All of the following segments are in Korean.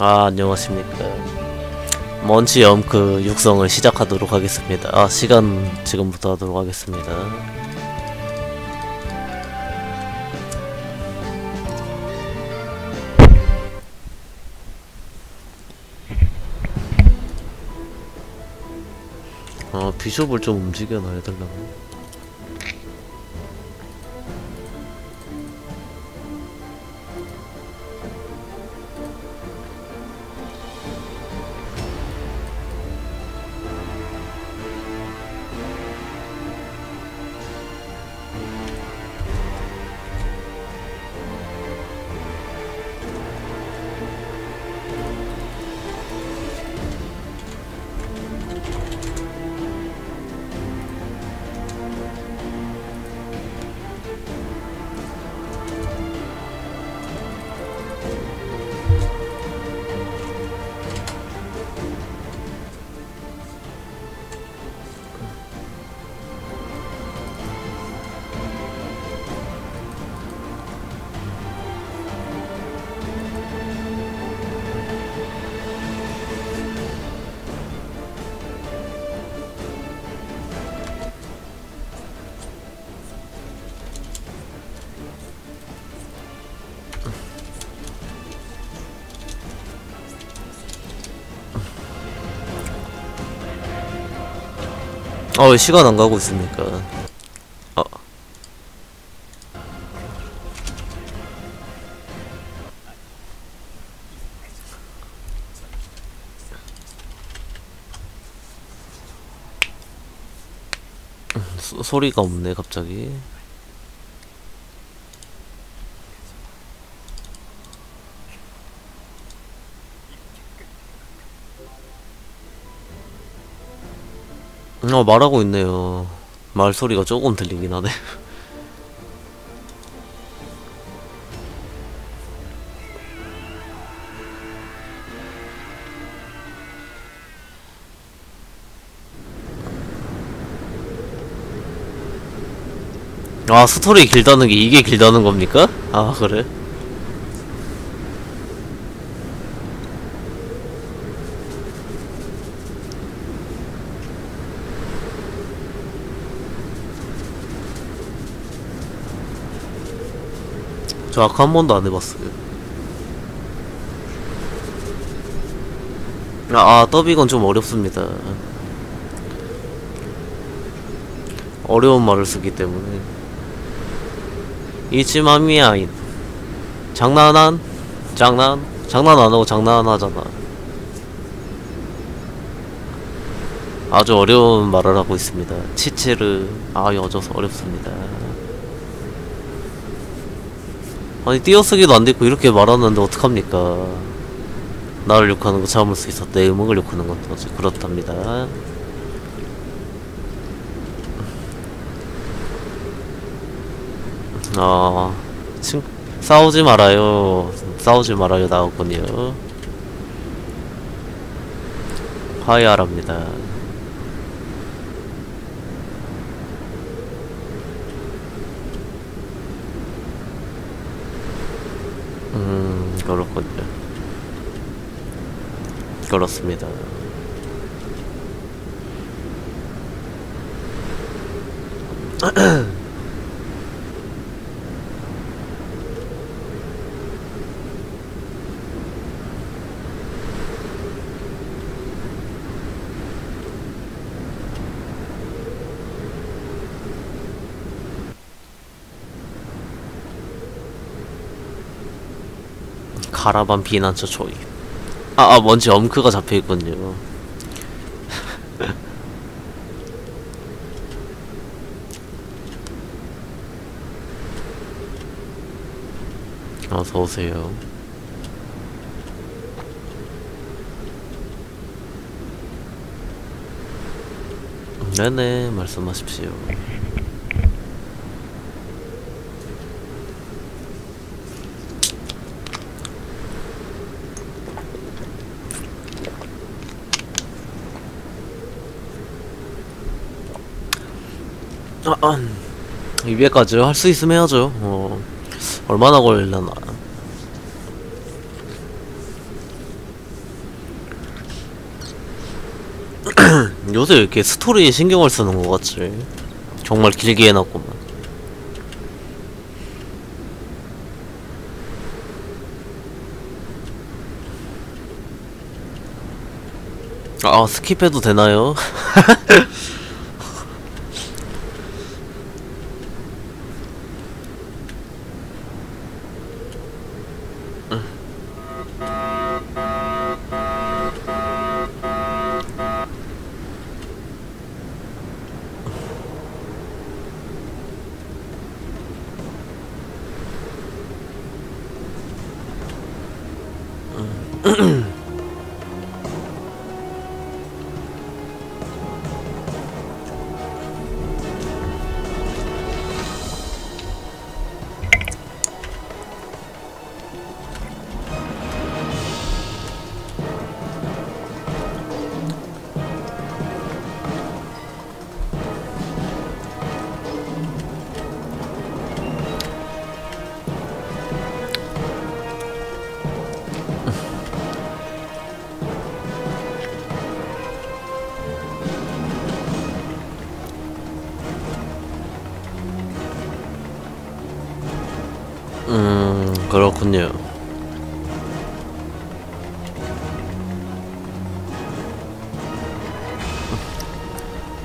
아 안녕하십니까. 먼치 염크 육성을 시작하도록 하겠습니다. 아 시간 지금부터 하도록 하겠습니다. 아 비숍을 좀 움직여놔야 되려나 아왜 시간 안 가고 있습니까. 아 소, 소리가 없네 갑자기 어 말하고 있네요 말소리가 조금 들리긴 하네 아 스토리 길다는 게 이게 길다는 겁니까? 아 그래? 저 아까 한 번도 안 해봤어요. 아, 아 더빙은 좀 어렵습니다. 어려운 말을 쓰기 때문에. 이치마미아인. 장난한? 장난? 장난 안 하고 장난 하잖아. 아주 어려운 말을 하고 있습니다. 치체르. 아 여져서 어렵습니다 아니 띄어쓰기도 안 됐고 이렇게 말하는데 어떡합니까? 나를 욕하는 거 참을 수내 음악을 욕하는 건 어찌 그렇답니다. 아 친, 싸우지 말아요. 싸우지 말아요 나왔군요. 화해하랍니다 음 그렇군요. 그렇습니다 가라반 비난처 초이. 아, 아 뭔지 엄크가 잡혀있군요. 어서오세요. 네네 말씀하십시오 아, 아. 200까지 할 수 있으면 해야죠 어. 얼마나 걸릴라나 요새 이렇게 스토리에 신경을 쓰는 것 같지 정말 길게 해놨구만 아 스킵해도 되나요?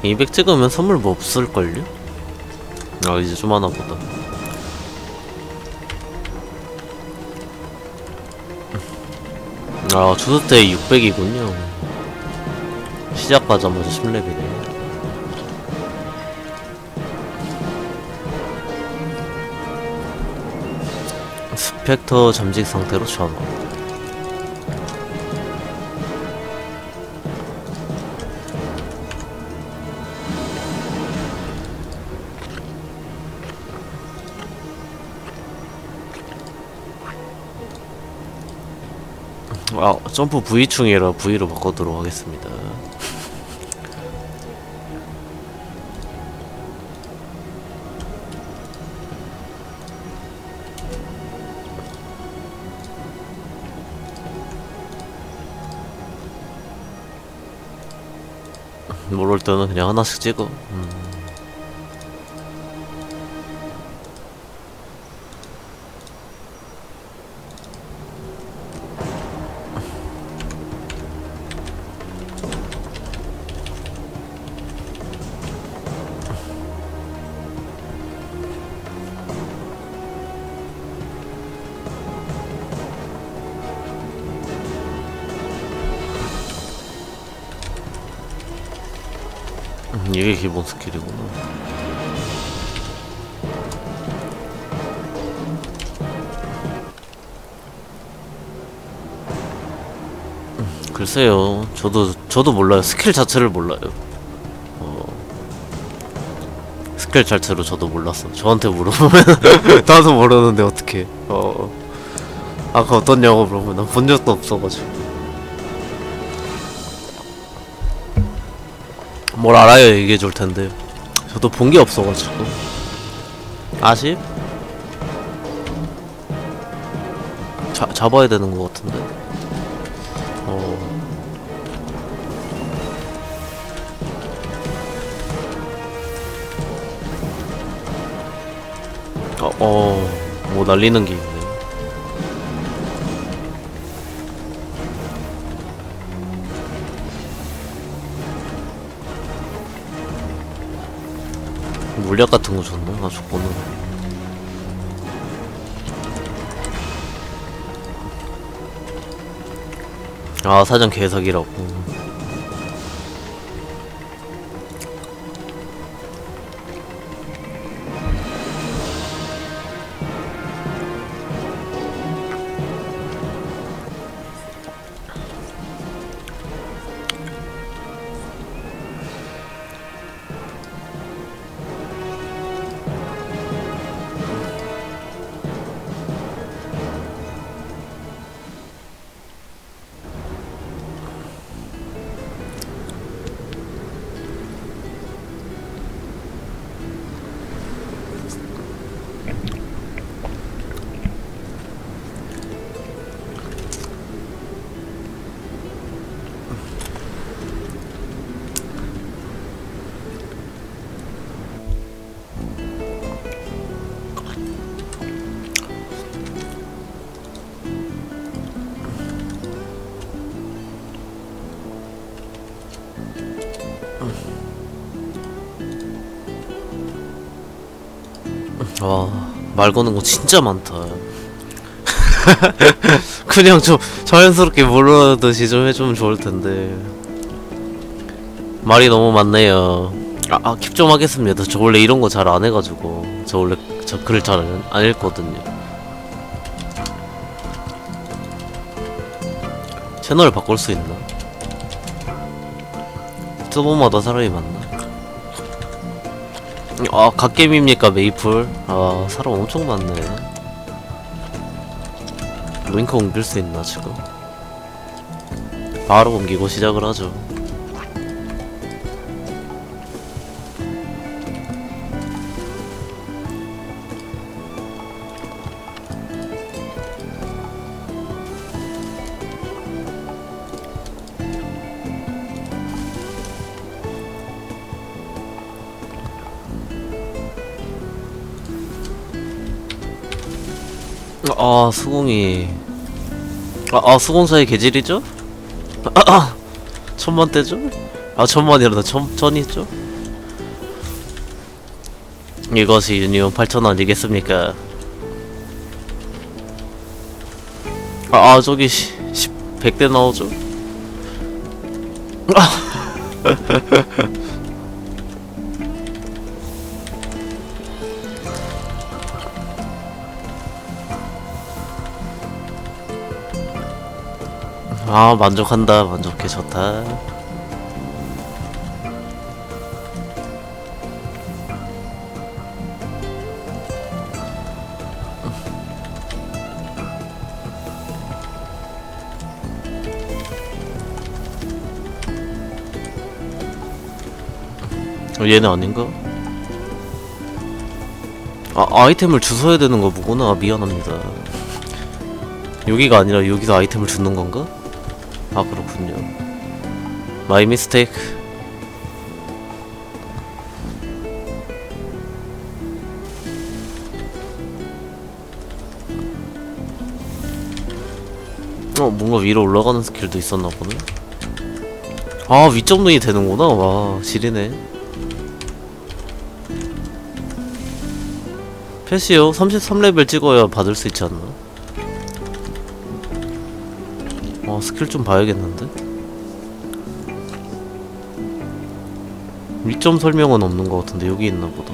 200 찍으면 선물 뭐 없을걸요? 아, 이제 좀 하나 보다. 아, 주소 때 600이군요. 시작하자마자 10레벨이네. 스펙터 잠식 상태로 전화. 점프 V충이라 V로 바꾸도록 하겠습니다. 모를 때는 그냥 하나씩 찍어. 음. 음, 저도 몰라요. 스킬 자체를 몰라요. 어, 스킬 자체로 저도 몰랐어. 저한테 물어보면 나도 모르는데 어떻게? 어, 아까 어떻냐고 물어보면 난 본 적도 없어가지고. 뭘 알아야 얘기해 줄 텐데 저도 본 게 없어가지고 아쉽? 자, 잡아야 되는 것 같은데 어... 어, 어, 뭐 날리는 게 있네 물약 같은 거 줬나? 나 줬구나. 아, 사전 개석이라고. 말 거는 거 진짜 많다. 그냥 좀 자연스럽게 물어듯이 좀 해주면 좋을 텐데. 말이 너무 많네요. 아, 아 킵 좀 하겠습니다. 저 원래 이런 거 잘 안 해가지고 저 원래 저글잘안 읽거든요. 채널 바꿀 수 있나? 서버마다 사람이 많나? 아 갓겜입니까 메이플? 아 사람 엄청 많네 링크 옮길 수 있나 지금? 바로 옮기고 시작을 하죠 아 수공이 아, 아 수공사의 계질이죠? 아, 아, 천만 대죠? 아 천만이라다 천, 천이죠? 이것이 유니온 8천 아니겠습니까? 아, 아 저기 시, 10, 100대 나오죠? 아 만족한다 만족해 좋다 어, 얘는 아닌가? 아 아이템을 주워야 되는 거 보구나 미안합니다 여기가 아니라 여기서 아이템을 주는 건가? 아 그렇군요. my mistake 어 뭔가 위로 올라가는 스킬도 있었나 보네. 아 위점 눈이 되는구나. 와 지리네. passive요. 33레벨 찍어야 받을 수 있지 않나? 스킬 좀 봐야겠는데? 위점 설명은 없는 것 같은데 여기 있나 보다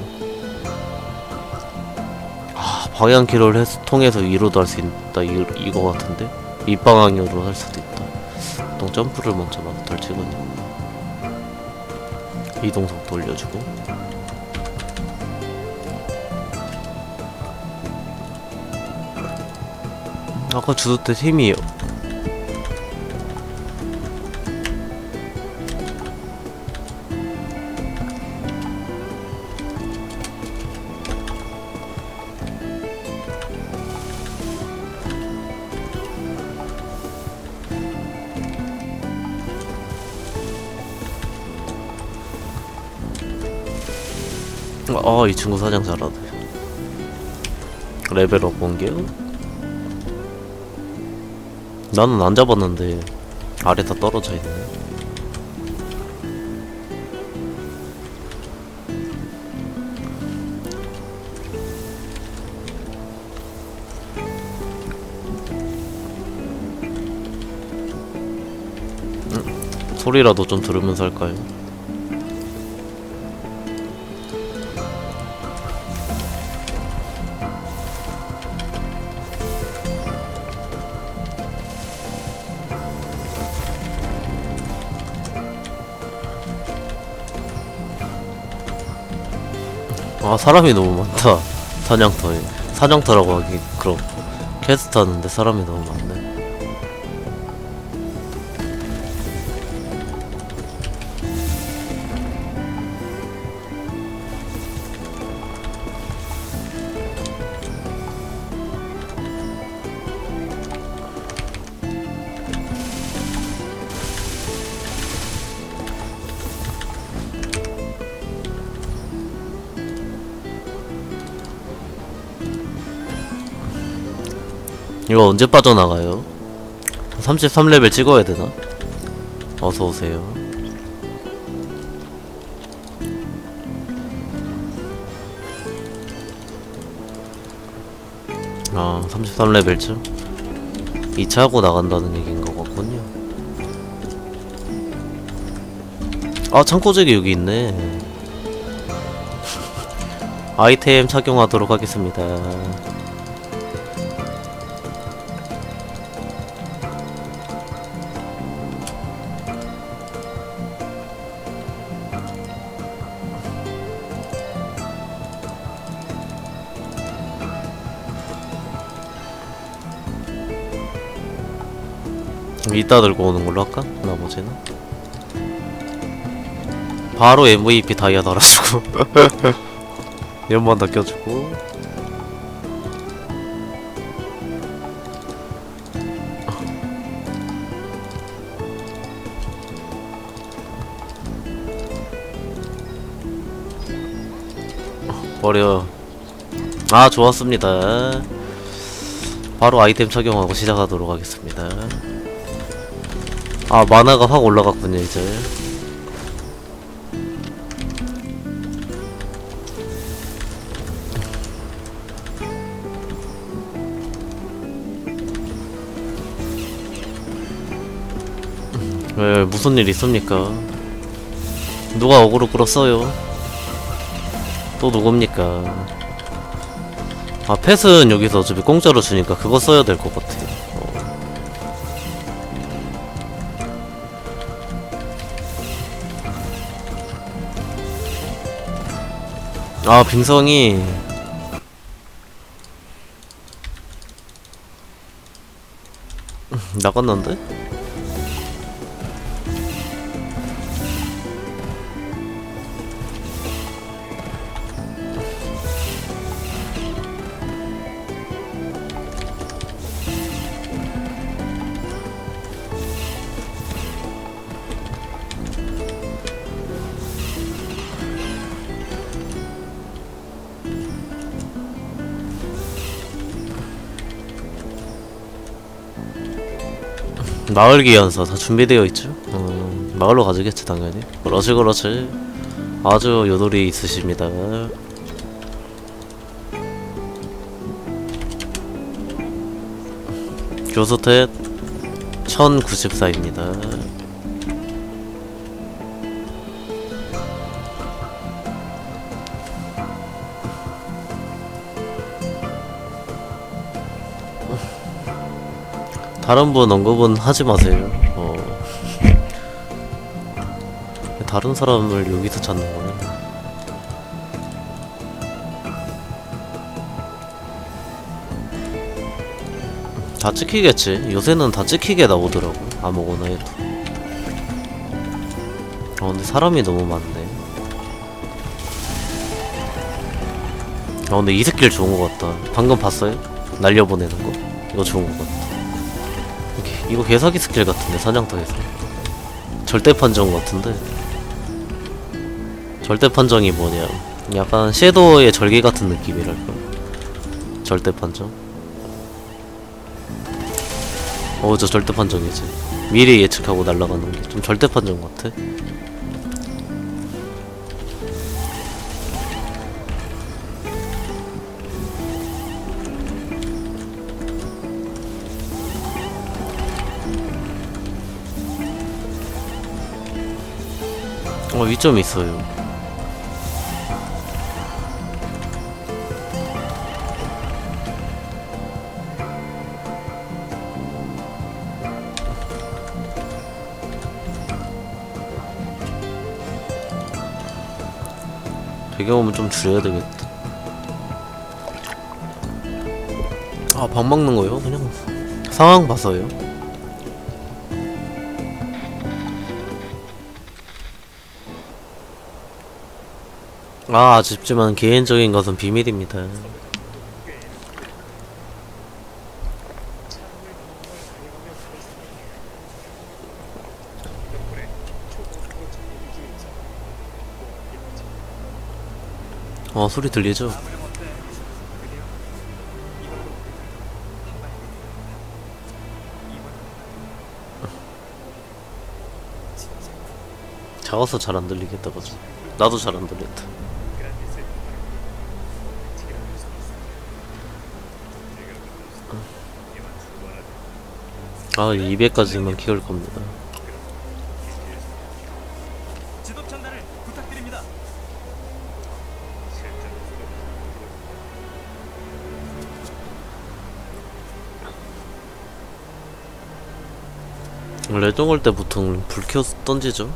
아 방향키를 해서, 통해서 위로도 할 수 있다 이, 이거 같은데? 밑방향으로 할 수도 있다 보통 점프를 먼저 막 덜 치거든요 이동 속도 올려주고 아까 주도 때 힘이 이 친구 사냥 잘하네. 레벨업 본게요? 나는 안 잡았는데 아래 다 떨어져 있네. 음, 소리라도 좀 들으면서 할까요? 아 사람이 너무 많다. 사냥터에. 사냥터라고 하기 그렇고. 퀘스트 하는데 사람이 너무 많네 이거 언제 빠져나가요? 33레벨 찍어야 되나? 어서오세요. 아 33레벨쯤 2차 하고 나간다는 얘기인 것 같군요. 아 창고잭이 여기 있네. 아이템 착용하도록 하겠습니다 이따 들고 오는 걸로 할까? 나머지는 바로 MVP 다이아 달아주고 연만 다 껴주고. 버려. 아 좋았습니다. 바로 아이템 착용하고 시작하도록 하겠습니다 아 만화가 확 올라갔군요 이제. 왜 무슨 일 있습니까? 누가 어그로 끌었어요? 또 누굽니까? 아 펫은 여기서 어차피 공짜로 주니까 그거 써야 될 것 같아 아 빙성이 나갔는데? 마을 기연서 다 준비되어 있죠? 어, 마을로 가지겠지 당연히. 그렇지 그렇지 아주 요돌이 있으십니다. 교수텟 1094입니다 다른 분 언급은 하지 마세요. 어. 다른 사람을 여기서 찾는 거네. 다 찍히겠지. 요새는 다 찍히게 나오더라고. 아무거나 해도. 어, 근데 사람이 너무 많네. 아, 근데 이 스킬 좋은 것 같다. 방금 봤어요? 날려보내는 거? 이거 좋은 것 같다. 이거 개사기 스킬 같은데 사냥터에서. 절대 판정 같은데. 절대 판정이 뭐냐. 약간 섀도우의 절개 같은 느낌이랄까. 절대 판정. 어저 절대 판정이지. 미리 예측하고 날아가는 게 좀 절대 판정 같아 어 위점 있어요. 배경음은 좀 줄여야 되겠다. 아밥 먹는 거요? 그냥 상황 봐서요 아 아쉽지만 개인적인 것은 비밀입니다. 어 소리 들리죠? 작아서 잘 안 들리겠다 보죠 나도 잘 안 들렸다 아 200까지만 키울 겁니다. 레동 올때 보통 불켜 던지죠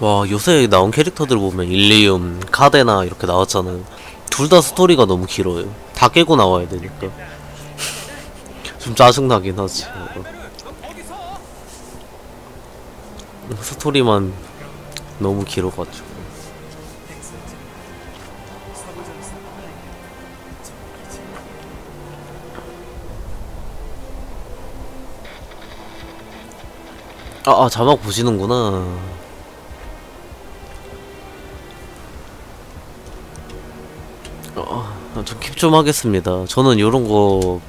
와 요새 나온 캐릭터들 보면 일리움, 카데나 이렇게 나왔잖아요. 둘 다 스토리가 너무 길어요. 다 깨고 나와야 되니까. 좀 짜증나긴 하지. 스토리만 너무 길어가지고. 아, 아 자막 보시는구나 좀 하겠습니다. 저는 요런 거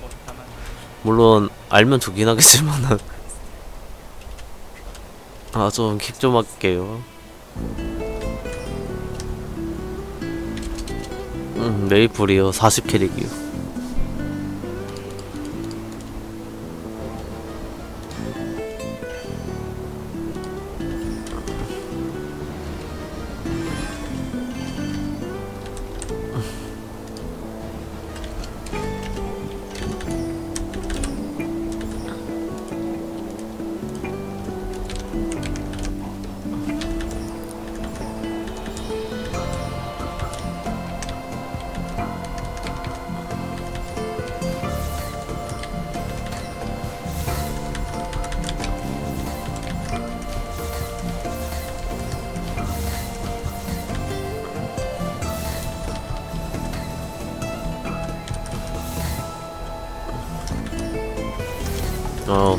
물론 알면 좋긴 하겠지만은. 아좀킵좀 할게요. 음 메이플이요. 40캐릭이요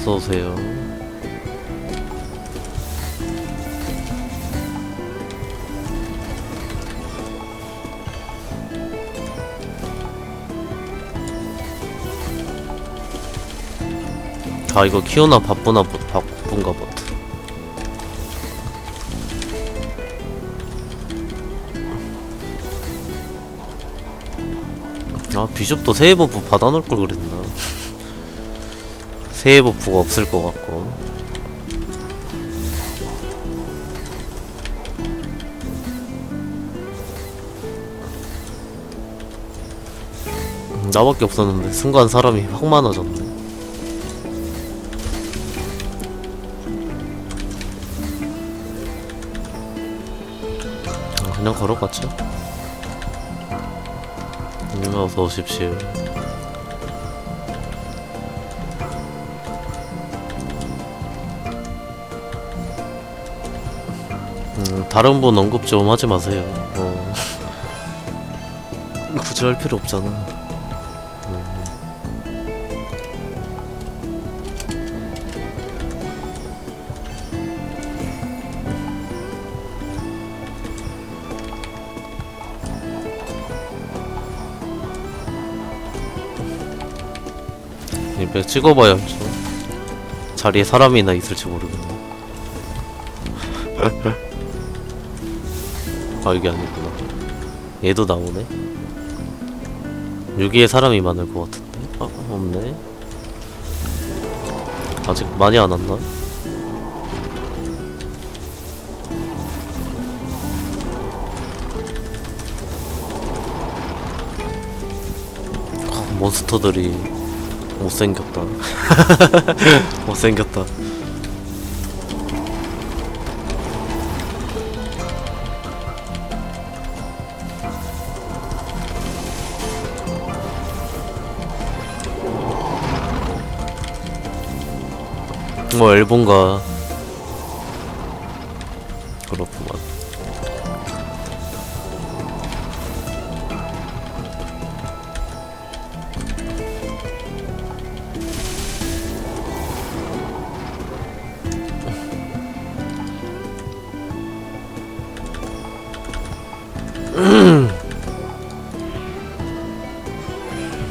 어서오세요. 아 이거 키우나 바쁘나 보, 바쁜가 보다 아 비숍도 새해 buff 받아놓을 걸 그랬나 새해 buff가 없을 것 같고. 음, 나밖에 없었는데 순간 사람이 확 많아졌네. 아, 그냥 걸어갔죠? 음, 어서 오십시오 다른 분 언급 좀 하지 마세요. 어. 굳이 할 필요 없잖아. 음. 이백 찍어봐야 알죠. 자리에 사람이나 있을지 모르겠네. 아 이게 아니구나. 얘도 나오네. 여기에 사람이 많을 것 같은데? 아 없네. 아직 많이 안 왔나? 아, 몬스터들이 못생겼다. 못생겼다 뭐 일본가 그렇구만.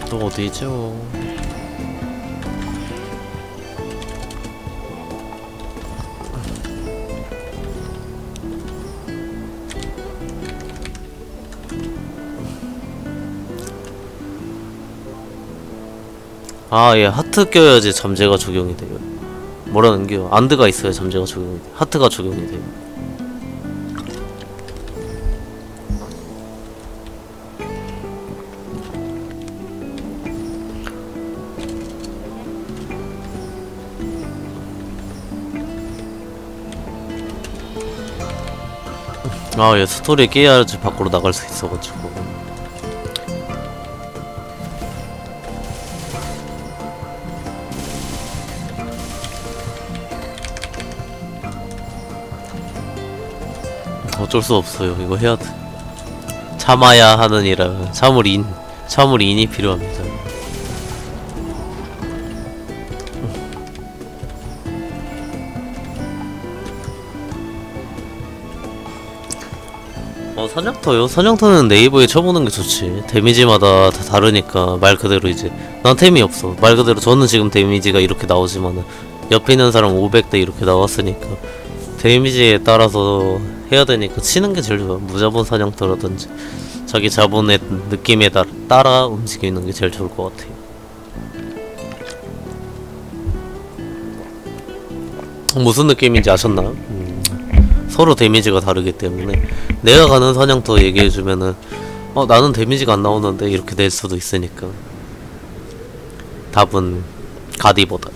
또 어디죠? 아, 예, 하트 껴야지 잠재가 적용이 돼요. 뭐라는 게요? 안드가 있어야 잠재가 적용이 돼. 하트가 적용이 돼요. 아, 예, 스토리 깨야지 밖으로 나갈 수 있어가지고. 어쩔 수 없어요. 이거 해야 돼. 참아야 하는 일은 참을 인, 참을 인이 필요합니다. 어, 사냥터요? 사냥터는 네이버에 쳐보는 게 좋지. 데미지마다 다 다르니까 말 그대로 이제 난 템이 없어. 말 그대로 저는 지금 데미지가 이렇게 나오지만은 옆에 있는 사람 500대 이렇게 나왔으니까 데미지에 따라서 해야 되니까 치는 게 제일 좋아. 무자본 사냥터라든지 자기 자본의 느낌에 따, 따라 움직이는 게 제일 좋을 것 같아요. 무슨 느낌인지 아셨나요? 음, 서로 데미지가 다르기 때문에 내가 가는 사냥터 얘기해주면은 어 나는 데미지가 안 나오는데 이렇게 될 수도 있으니까 답은 가디보다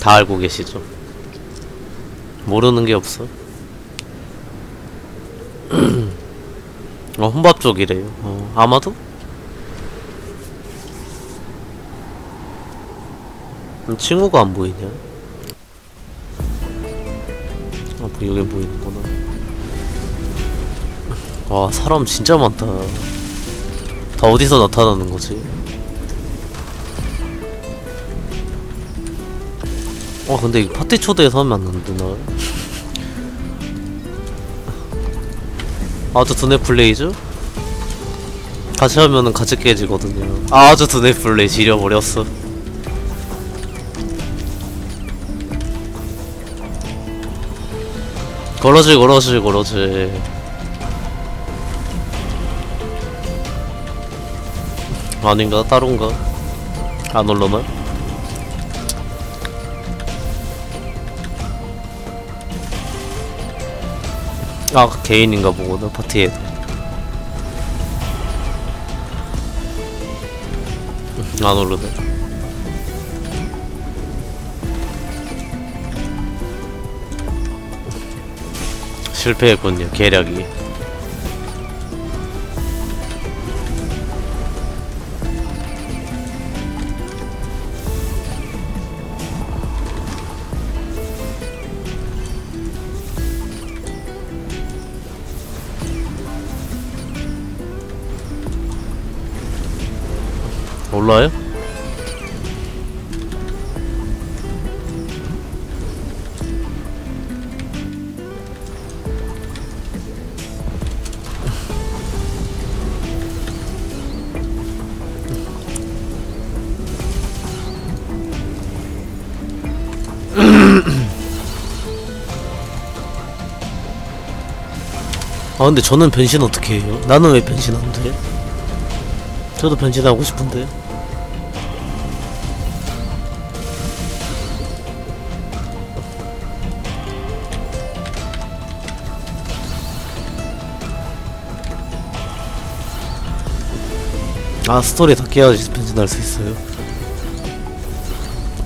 다 알고 계시죠? 모르는 게 없어. 어, 혼밥 쪽이래요. 어, 아마도? 음, 친구가 안 보이냐? 아, 뭐 여기 보이는구나. 와, 사람 진짜 많다. 다 어디서 나타나는 거지? 어, 근데 이 파티 초대에서 하면 안 되나? 아주 두뇌 플레이죠? 같이 하면은 같이 깨지거든요. 아주 두뇌 플레이 지려버렸어. 걸어지 걸어지 걸어지. 아닌가? 따로인가? 안 올라나? 아, 그 개인인가 보구나, 파티에. 안 오르네. 실패했군요, 계략이. 올라요? 아 근데 저는 변신 어떻게 해요? 나는 왜 변신 안 돼? 저도 변신하고 싶은데 아 스토리 다 깨야지 변신할 수 있어요.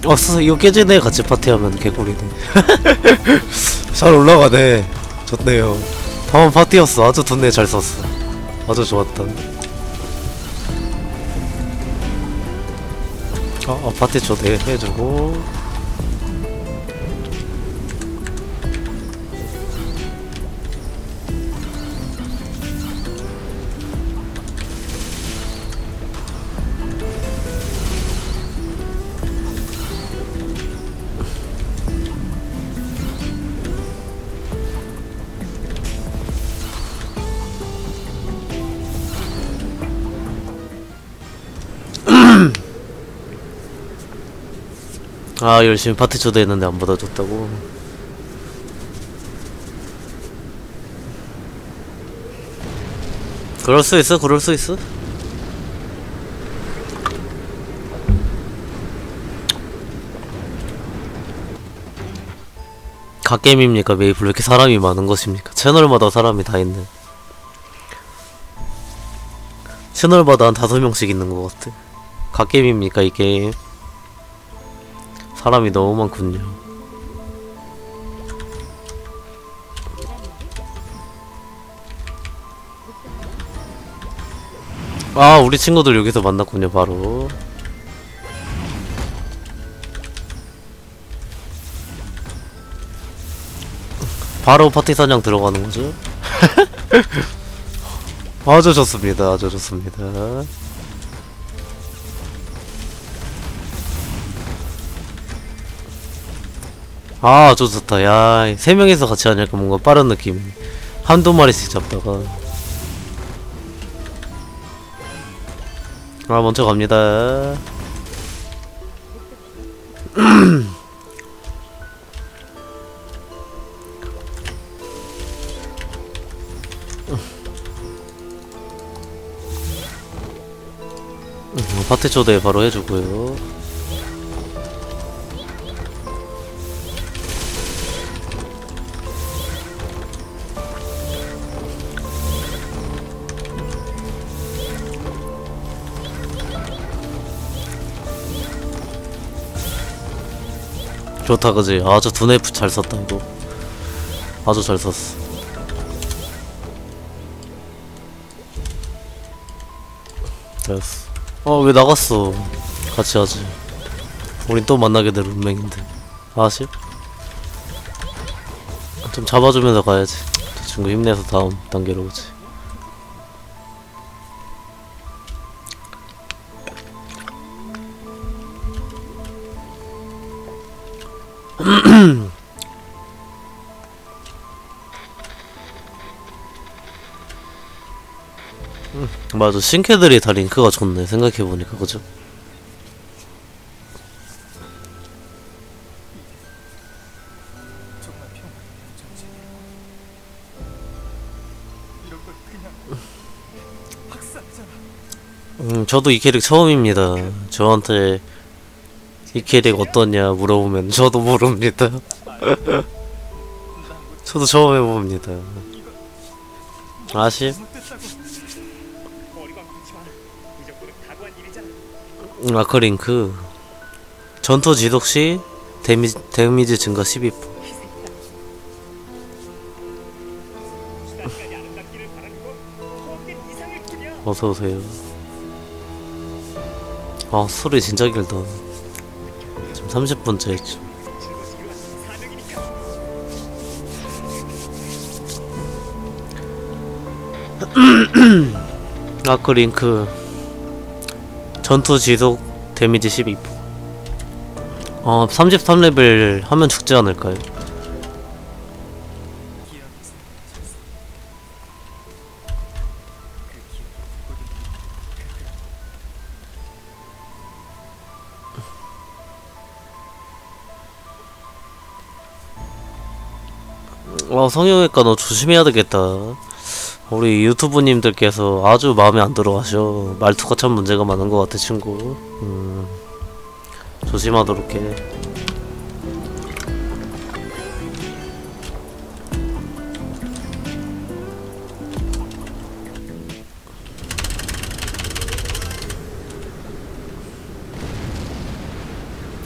어 스, 이거 깨지네. 같이 파티하면 개꿀이네. 잘 올라가네. 좋네요. 다음 파티였어. 아주 좋네. 잘 썼어. 아주 좋았다. 아, 아 파티 초대 해주고 아 열심히 파티 초대했는데 안 받아줬다고. 그럴 수 있어 그럴 수 있어. 갓겜입니까? 메이플 왜 이렇게 사람이 많은 것입니까? 채널마다 사람이 다 있네. 채널마다 한 다섯 명씩 있는 것 같아. 갓겜입니까 이 게임? 사람이 너무 많군요 아 우리 친구들 여기서 만났군요 바로 바로 파티 사냥 들어가는 거죠? 아주 좋습니다. 아주 좋습니다. 아, 아주 좋다. 야, 세 명이서 같이 하니까 뭔가 빠른 느낌. 한두 마리씩 잡다가. 아, 먼저 갑니다. 음, 파티 초대 바로 해주고요. 좋다 그지? 아주 두네프 잘 썼다 이거 아주 잘 썼어. 됐어. 어왜 나갔어? 같이 하지. 우린 또 만나게 될 운명인데. 아쉽? 좀 잡아주면서 가야지. 저 친구 힘내서 다음 단계로 오지 맞아. 신캐들이 다 링크가 좋네. 생각해보니까. 그죠? 음 저도 이 캐릭 처음입니다. 저한테 이 캐릭 어떠냐 물어보면 저도 모릅니다. 저도 처음 해봅니다. 아쉽? 아크링크? 전투 지속 시 데미, 데미지 증가 12% 어서오세요. 아 소리 진짜 길다 30분째 했죠 아크 링크 전투 지속 데미지 12%어 33레벨 하면 죽지 않을까요? 와 성형외과 너 조심해야 되겠다. 우리 유튜브님들께서 아주 마음에 안 들어 하셔. 말투가 참 문제가 많은 것 같아 친구. 음, 조심하도록 해.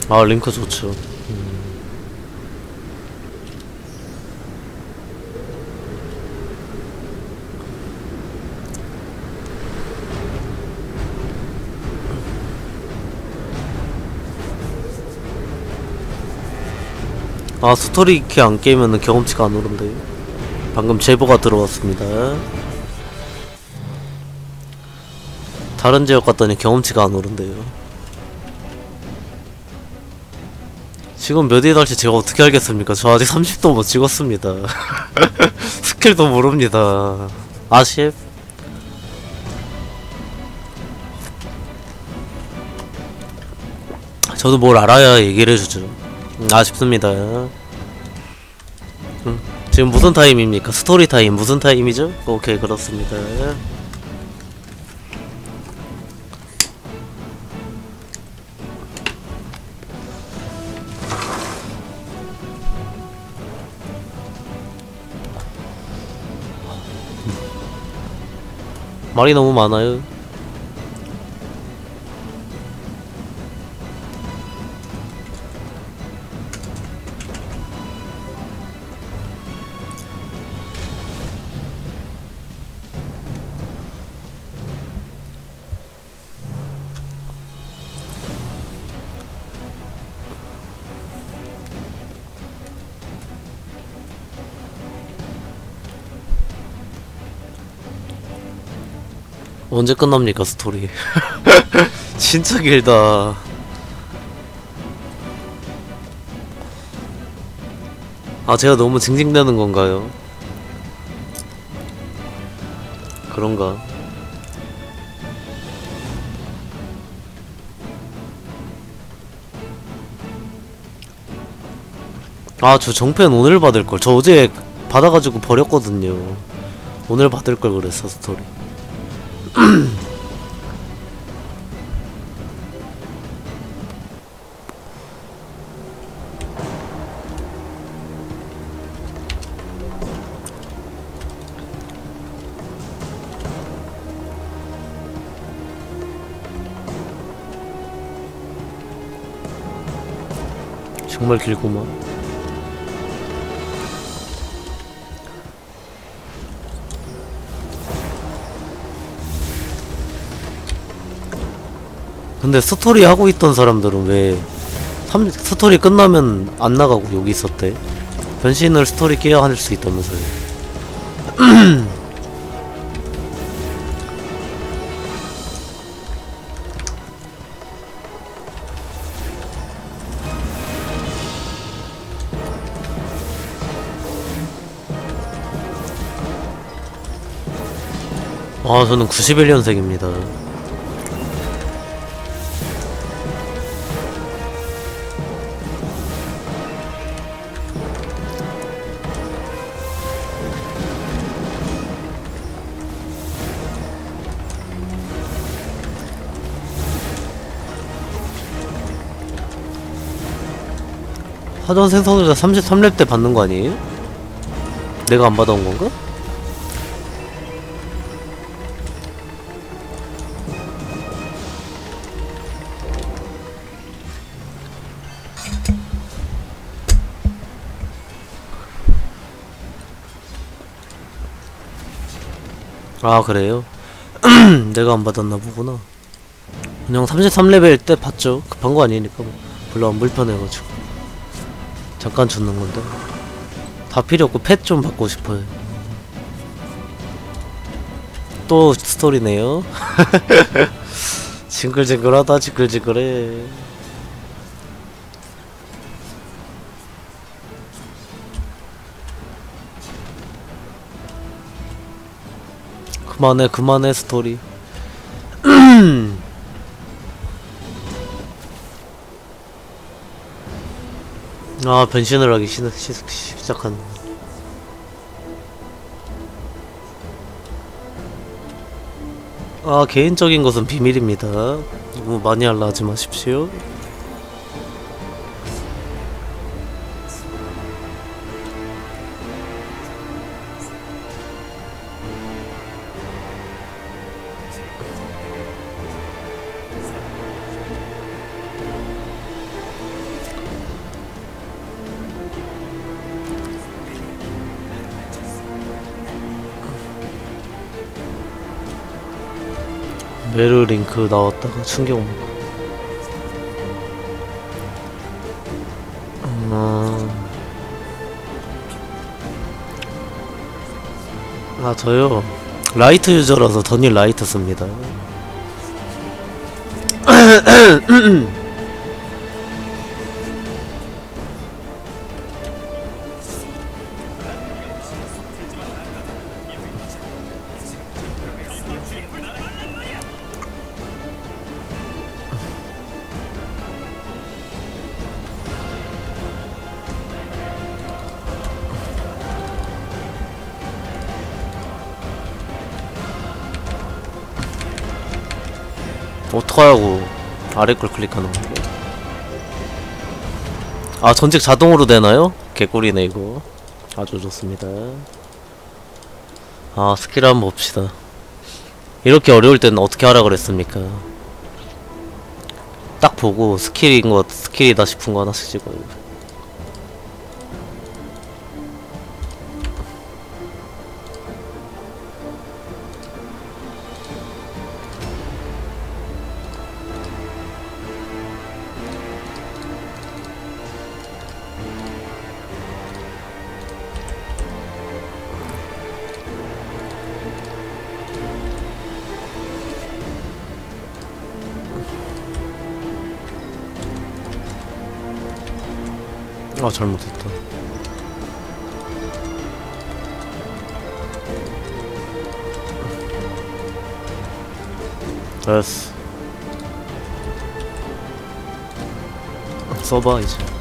아, 링크 좋죠. 아 스토리 키 안 깨면은 경험치가 안 오른대요 방금 제보가 들어왔습니다. 다른 지역 갔더니 경험치가 안 오른대요. 지금 몇위 달지 제가 어떻게 알겠습니까? 저 아직 30도 못 찍었습니다. 스킬도 모릅니다. 아쉽 저도 뭘 알아야 얘기를 해주죠 음, 아쉽습니다 음, 지금 무슨 타임입니까? 스토리 타임 무슨 타임이죠? 오케이 그렇습니다 말이 너무 많아요 언제 끝납니까 스토리? 진짜 길다. 아 제가 너무 징징대는 건가요? 그런가? 아 저 정팬 오늘 받을 걸. 저 어제 받아가지고 버렸거든요. 오늘 받을 걸 그랬어 스토리. 정말 길구만. 근데 스토리 하고 있던 사람들은 왜 삼, 스토리 끝나면 안 나가고 여기 있었대? 변신을 스토리 깨야 할 수 있다면서요. 아, 저는 91년생입니다. 사전 생성자 33렙 때 받는 거 아니에요? 내가 안 받아온 건가? 아 그래요? 내가 안 받았나 보구나 그냥 33레벨 때 받죠 급한 거 아니니까 뭐 별로 안 불편해가지고 잠깐 주는 건데. 다 필요 없고 펫 좀 받고 싶어요. 또 스토리네요. 징글징글하다 징글징글해. 그만해 그만해 스토리 아 변신을 하기 시, 시, 시작한. 아 개인적인 것은 비밀입니다. 너무 많이 알라 하지 마십시오 메르 링크 나왔다가 충격 먹고 음... 아 저요. 라이트 유저라서 던일 라이트 씁니다 아래 걸 클릭하는 거. 아 전직 자동으로 되나요? 개꿀이네 이거 아주 좋습니다 아 스킬 한번 봅시다 이렇게 어려울 때는 어떻게 하라 그랬습니까? 딱 보고 스킬인 것 스킬이다 싶은 거 하나씩 찍어요. 잘못했다. 됐어. 써봐 이제.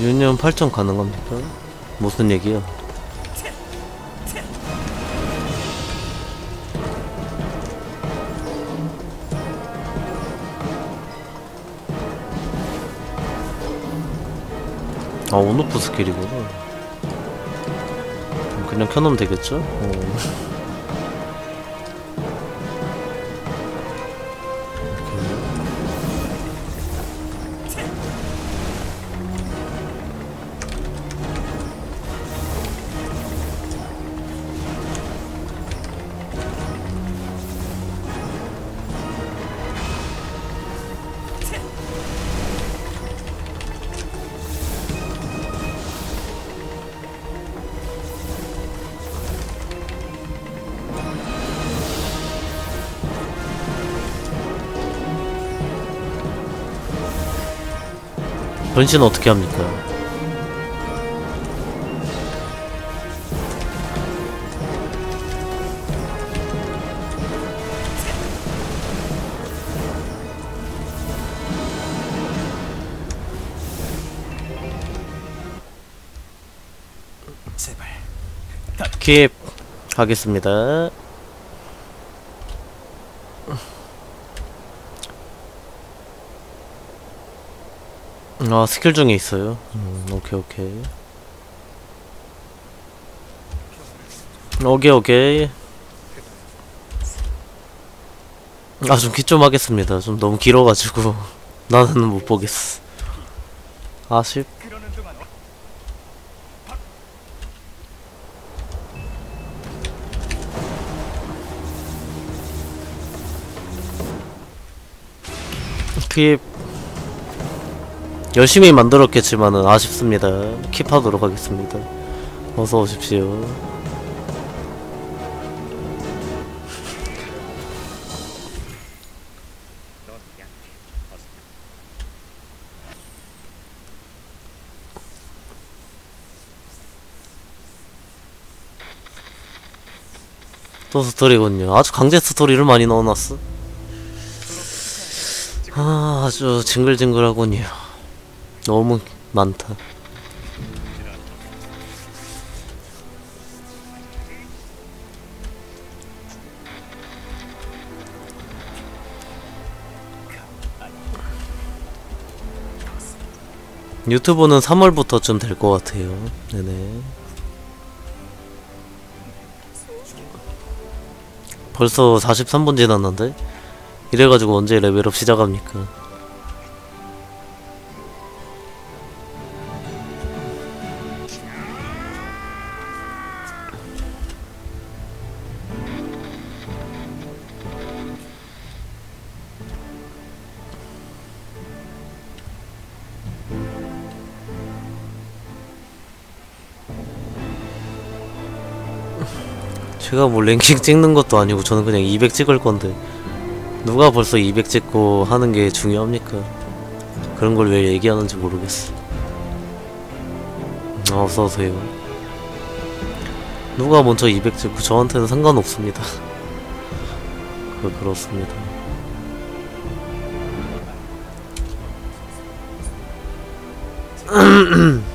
유년 8점 가능합니까? 무슨 얘기야? 아 온오프 스킬이구나 그냥 켜놓으면 되겠죠? 어. 변신 어떻게 합니까? 제발 킵 하겠습니다. 아 스킬 중에 있어요. 음, 오케이 오케이. 오케이 오케이. 아 좀 기 좀 하겠습니다. 좀 너무 길어가지고 나는 못 보겠어. 아쉽. 킵 열심히 만들었겠지만은 아쉽습니다. 킵하도록 하겠습니다. 어서 오십시오. 또 스토리군요. 아주 강제 스토리를 많이 넣어놨어. 아, 아주 징글징글하군요. 너무 많다. 유튜브는 3월부터쯤 될 것 같아요. 네네. 벌써 43분 지났는데? 이래가지고 언제 레벨업 시작합니까? 제가 뭐 랭킹 찍는 것도 아니고 저는 그냥 200 찍을 건데 누가 벌써 200 찍고 하는 게 중요합니까? 그런 걸 왜 얘기하는지 모르겠어. 아, 어서오세요. 누가 먼저 200 찍고 저한테는 상관없습니다. 그, 그렇습니다.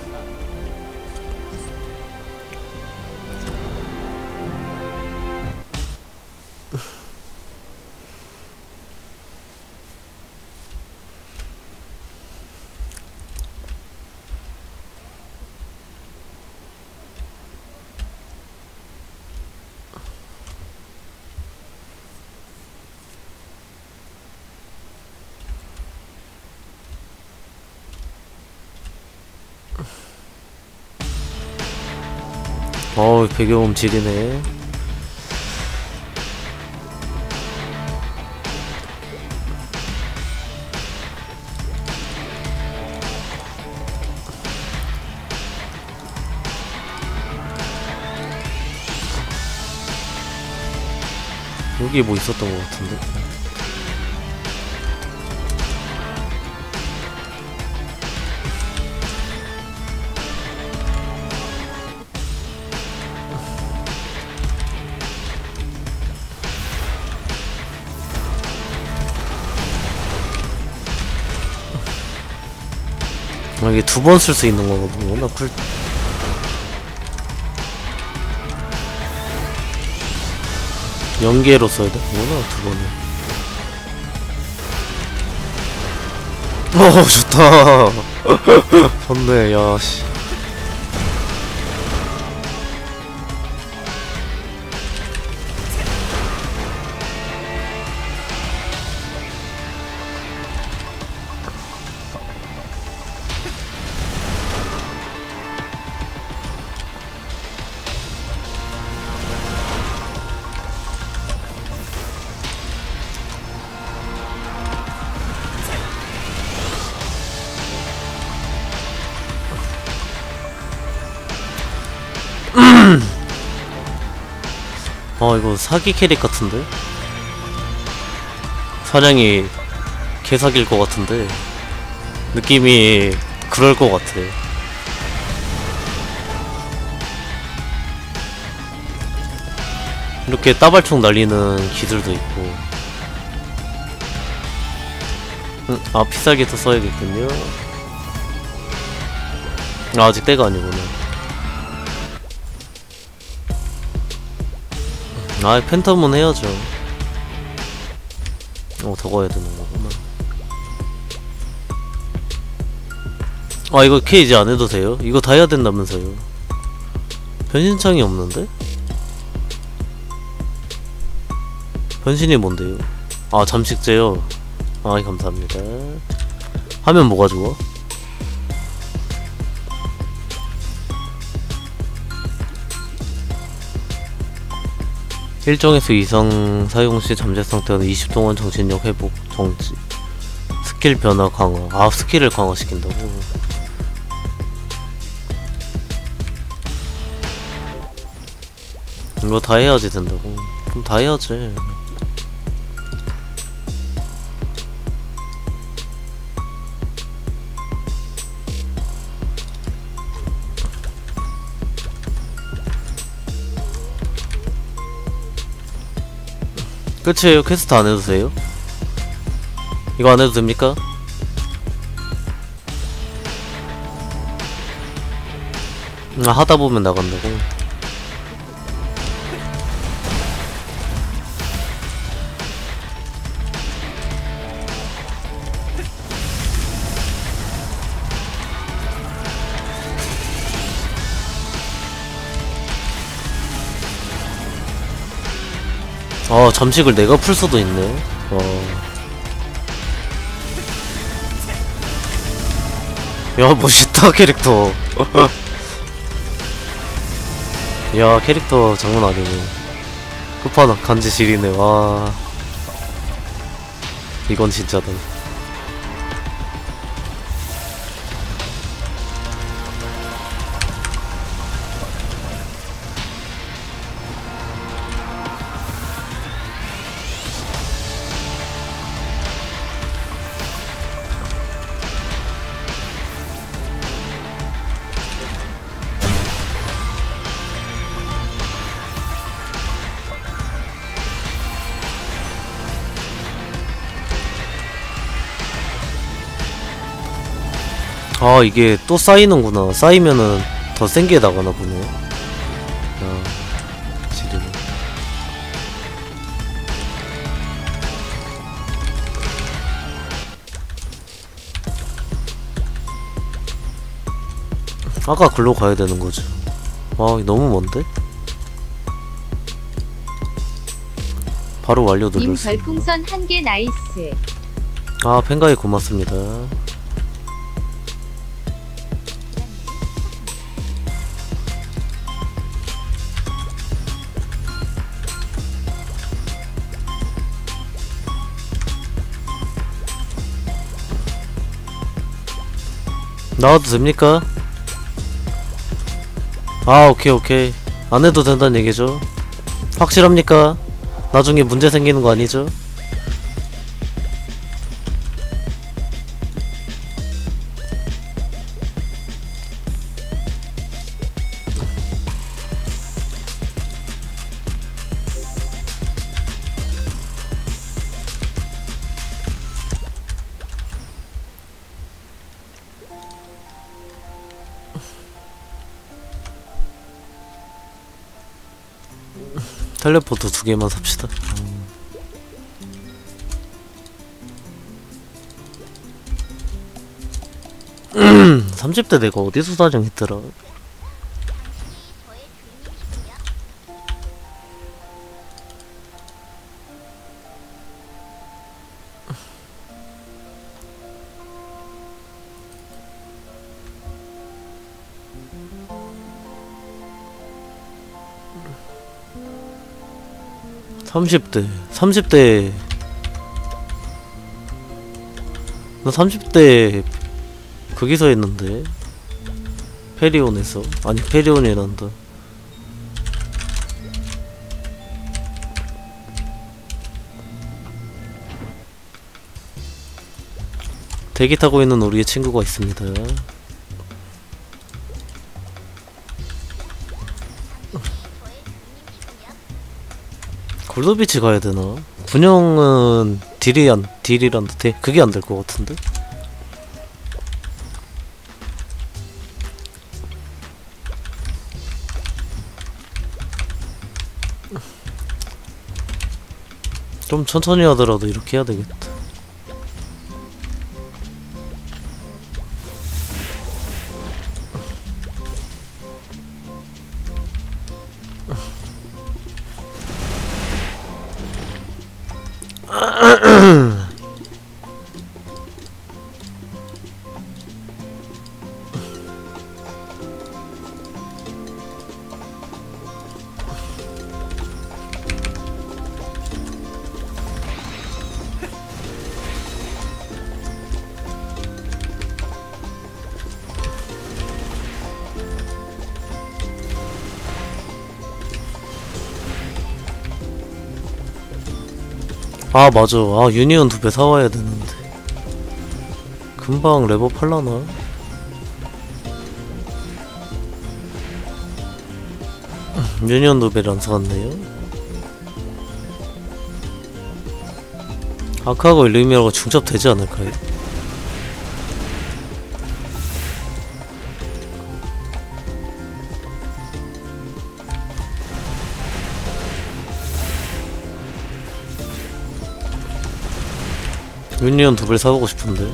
배경음 지리네. 여기 뭐 있었던 것 같은데? 아, 이게 두 번 쓸 수 있는 거거든요. 나 쿨. 연계로 써야 돼? 뭐나 두 번에. 어 좋다. 좋네, 야 씨. 아 이거 사기 캐릭 같은데? 사냥이 개사기일 것 같은데? 느낌이 그럴 것 같아. 이렇게 따발총 날리는 기술도 있고. 음, 아 피살기도 써야겠군요. 아, 아직 때가 아니구나 아 팬텀은 해야죠 어 저거 해야 되는 거구나 아 이거 케이지 안 해도 돼요? 이거 다 해야 된다면서요 변신창이 없는데? 변신이 뭔데요? 아 잠식제요 아 감사합니다 하면 뭐가 좋아? 일정에서 이상 사용 시 잠재 상 태는 20 동안 정신력 회복 정지 스킬 변화 강화. 아 스킬을 강화시킨다고? 이거 다 해야지 된다고. 그럼 다 해야지 끝이에요 퀘스트 안 해도 돼요? 이거 안 해도 됩니까? 아, 하다 보면 나간다고. 어, 잠식을 내가 풀 수도 있네. 어. 야, 멋있다, 캐릭터. 야, 캐릭터 장난 아니네. 끝판왕 간지 지리네, 와. 이건 진짜다. 아 이게 또 쌓이는구나. 쌓이면은 더 센 게 나가나 보네. 야 지리네. 아까 글로 가야 되는 거죠 아 너무 먼데? 바로 완료 님 눌렀어 별풍선 한 개 나이스. 아 팬가이 고맙습니다 나와도 됩니까? 아 오케이 오케이 안 해도 된다는 얘기죠 확실합니까? 나중에 문제 생기는 거 아니죠? 텔레포트 두 개만 삽시다. 음. 30대 내가 어디서 사정했더라? 삼십 대 삼십 대나 삼십 대 거기서 했는데. 페리온에서. 아니 페리온이란다. 대기 타고 있는 우리의 친구가 있습니다 골드비치 가야 되나? 군영은 딜이 안 딜이란다 대 그게 안 될 것 같은데? 좀 천천히 하더라도 이렇게 해야 되겠다. 아 맞아 아 유니온 두배 사와야 되는데 금방 레버 팔라나? 유니온 두 배를 안 사왔네요 아카고 일루미라고 중첩 되지 않을까요? 유니온 두배 사보고 싶은데.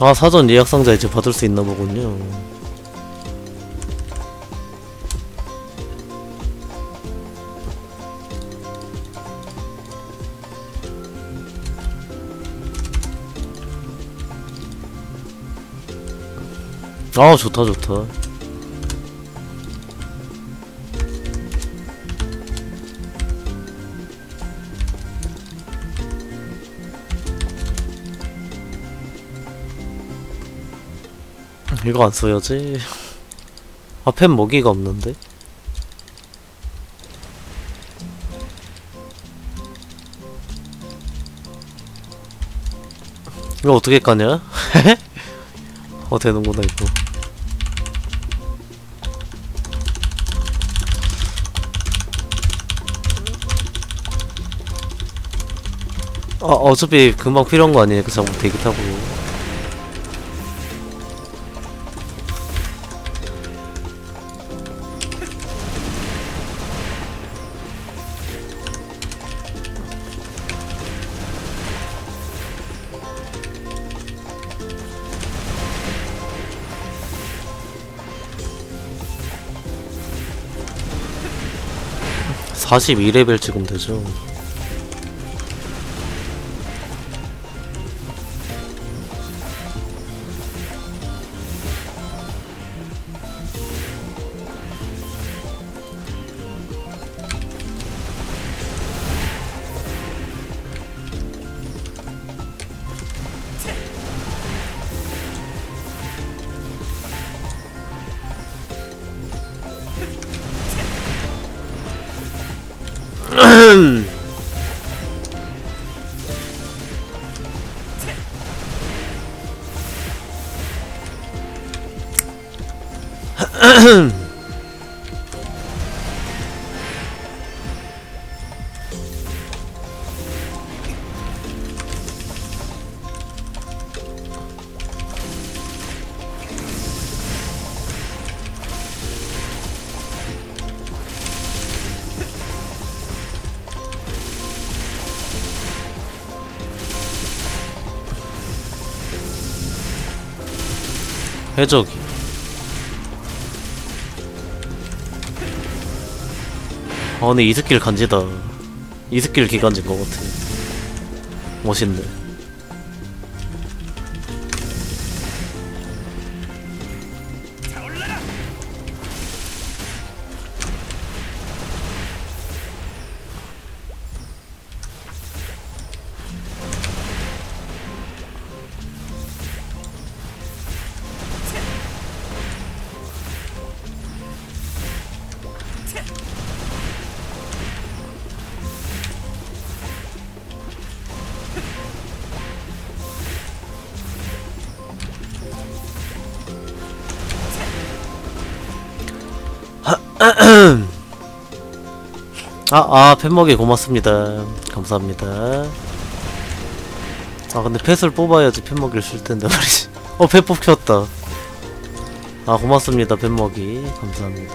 아 사전 예약 상자 이제 받을 수 있나 보군요 아 좋다 좋다. 이거 안 써야지. 아, 앞엔 먹이가 없는데? 이거 어떻게 까냐? 어 되는구나 이거. 아 어차피 금방 필요한 거 아니에요. 그 자꾸 대기 타고. 42레벨 찍으면 되죠 해적이. 아 근데 이 스킬 간지다. 이 스킬 기간진 것 같아. 멋있네 아, 아, 펫먹이 고맙습니다. 감사합니다. 아, 근데 펫을 뽑아야지 펫먹이를 쓸 텐데 말이지. 어, 펫 뽑혔다. 아, 고맙습니다, 펫먹이. 감사합니다.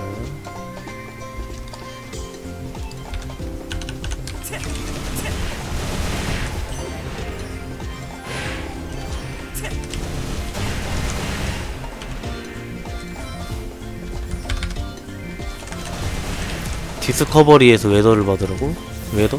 디스커버리에서 웨더를 받으라고? 웨더?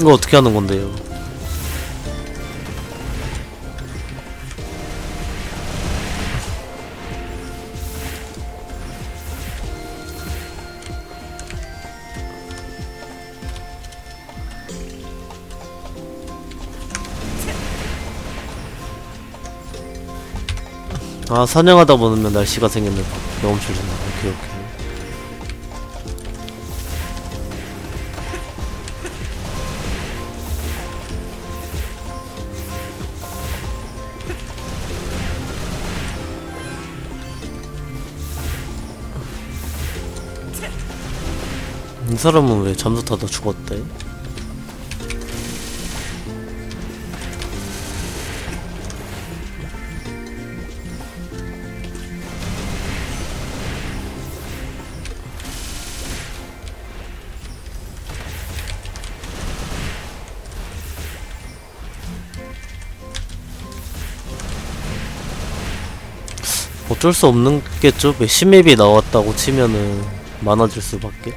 이거 어떻게 하는 건데요? 아 사냥하다 보면 날씨가 생겼네. 너무 줄진다 오케이 오케이. 이 사람은 왜 잠수 타다 죽었대? 어쩔 수 없는 겠죠? 신맵이 나왔다고 치면은 많아질 수밖에.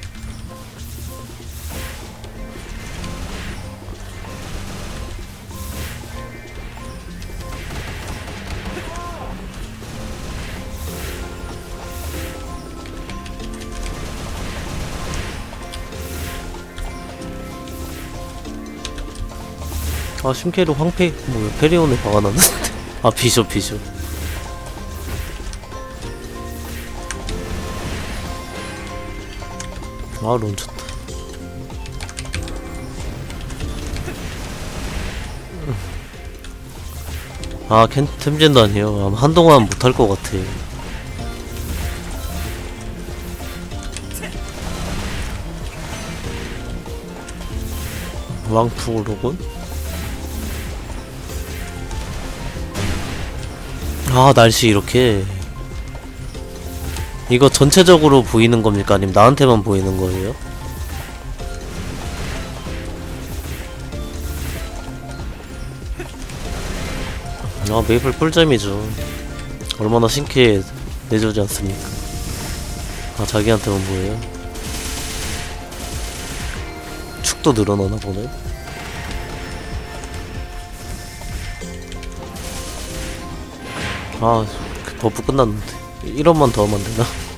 아 심케이로 황페 뭐야 페리온에 박아놨는데 아 비숍 비숍 아론 좋다. 아 캔, 템젠도 아니에요. 한동안 못할 것 같아 왕푸로군? 아 날씨 이렇게 이거 전체적으로 보이는 겁니까? 아니면 나한테만 보이는 거예요? 아 메이플 꿀잼이죠. 얼마나 신기해 내주지 않습니까? 아 자기한테만 보여요? 축도 늘어나나 보네? 아, 그 버프 끝났는데. 1원만 더 하면 안 되나?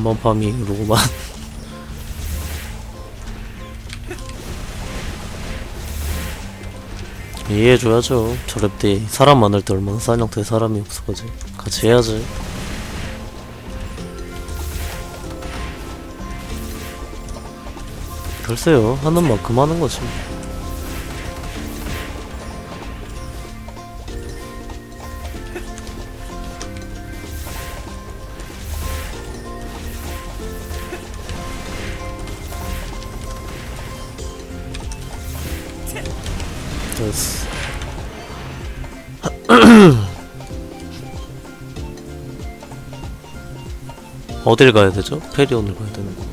반반 파밍으로만. 이해해줘야죠. 저랩 때 사람 많을 때 얼마나 사냥터에 사람이 없어가지. 같이 해야지. 글쎄요. 하는 만큼 하는 거지. 어딜 가야 되죠? 페리온을 가야 되는 거.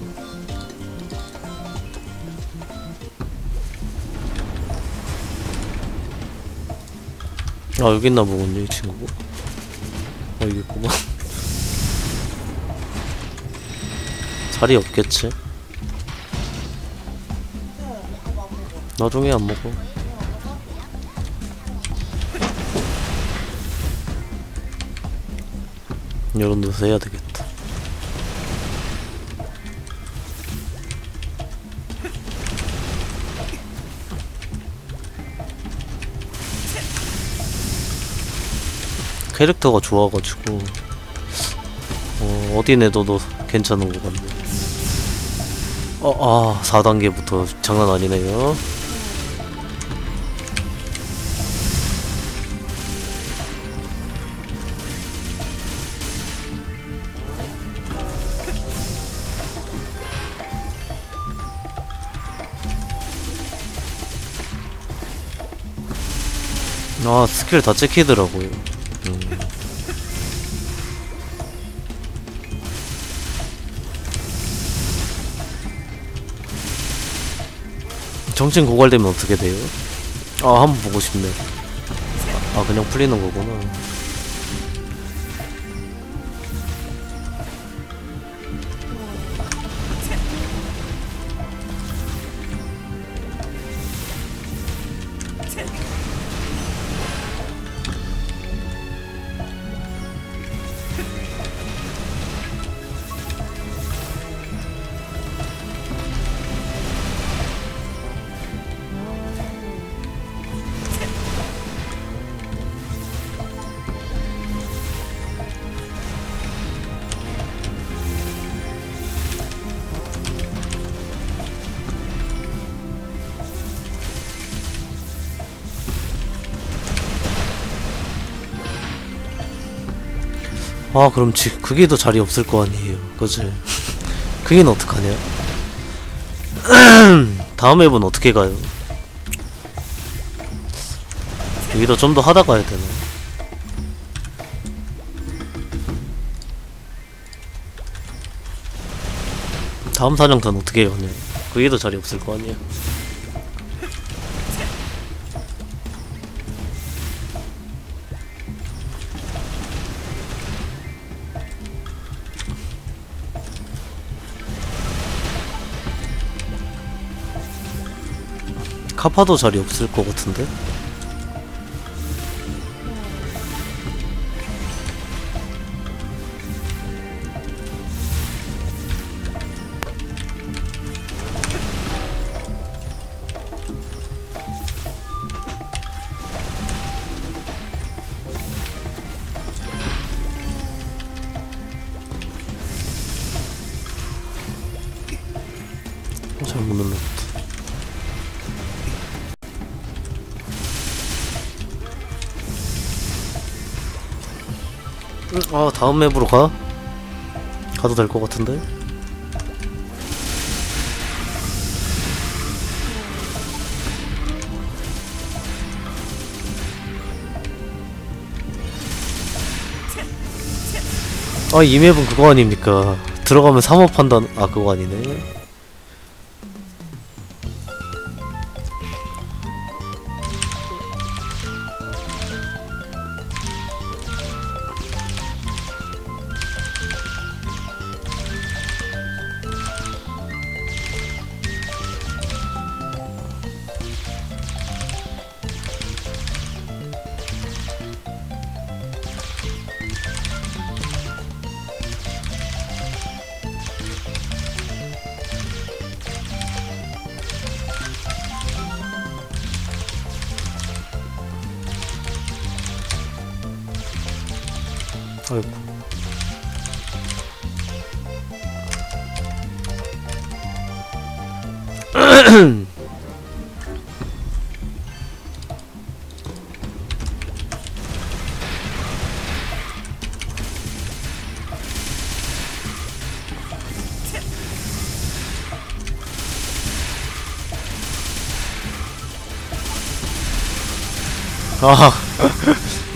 아 여기 있나 보군요 이 친구. 어 여기 있구만. 자리 없겠지? 나중에 안 먹어. 이런 데서 해야 되겠다. 캐릭터가 좋아가지고 어, 어디 내둬도 괜찮은 것 같네. 어, 아, 4단계부터 장난 아니네요. 아, 스킬 다 찍히더라고요. 정신 고갈되면 어떻게 돼요? 아, 한번 보고 싶네. 아, 그냥 풀리는 거구나. 아, 그럼 지, 그게 더 자리 없을 거 아니에요. 그지? 그게 어떡하냐? 다음 앱은 어떻게 가요? 여기도 좀 더 하다 가야 되나? 다음 사냥터는 어떻게 해요, 그냥? 거기도 자리 없을 거 아니야? 카파도 자리 없을 것 같은데? 아 다음 맵으로 가? 가도 될 것 같은데? 아 이 맵은 그거 아닙니까 들어가면 3업 판단 아 그거 아니네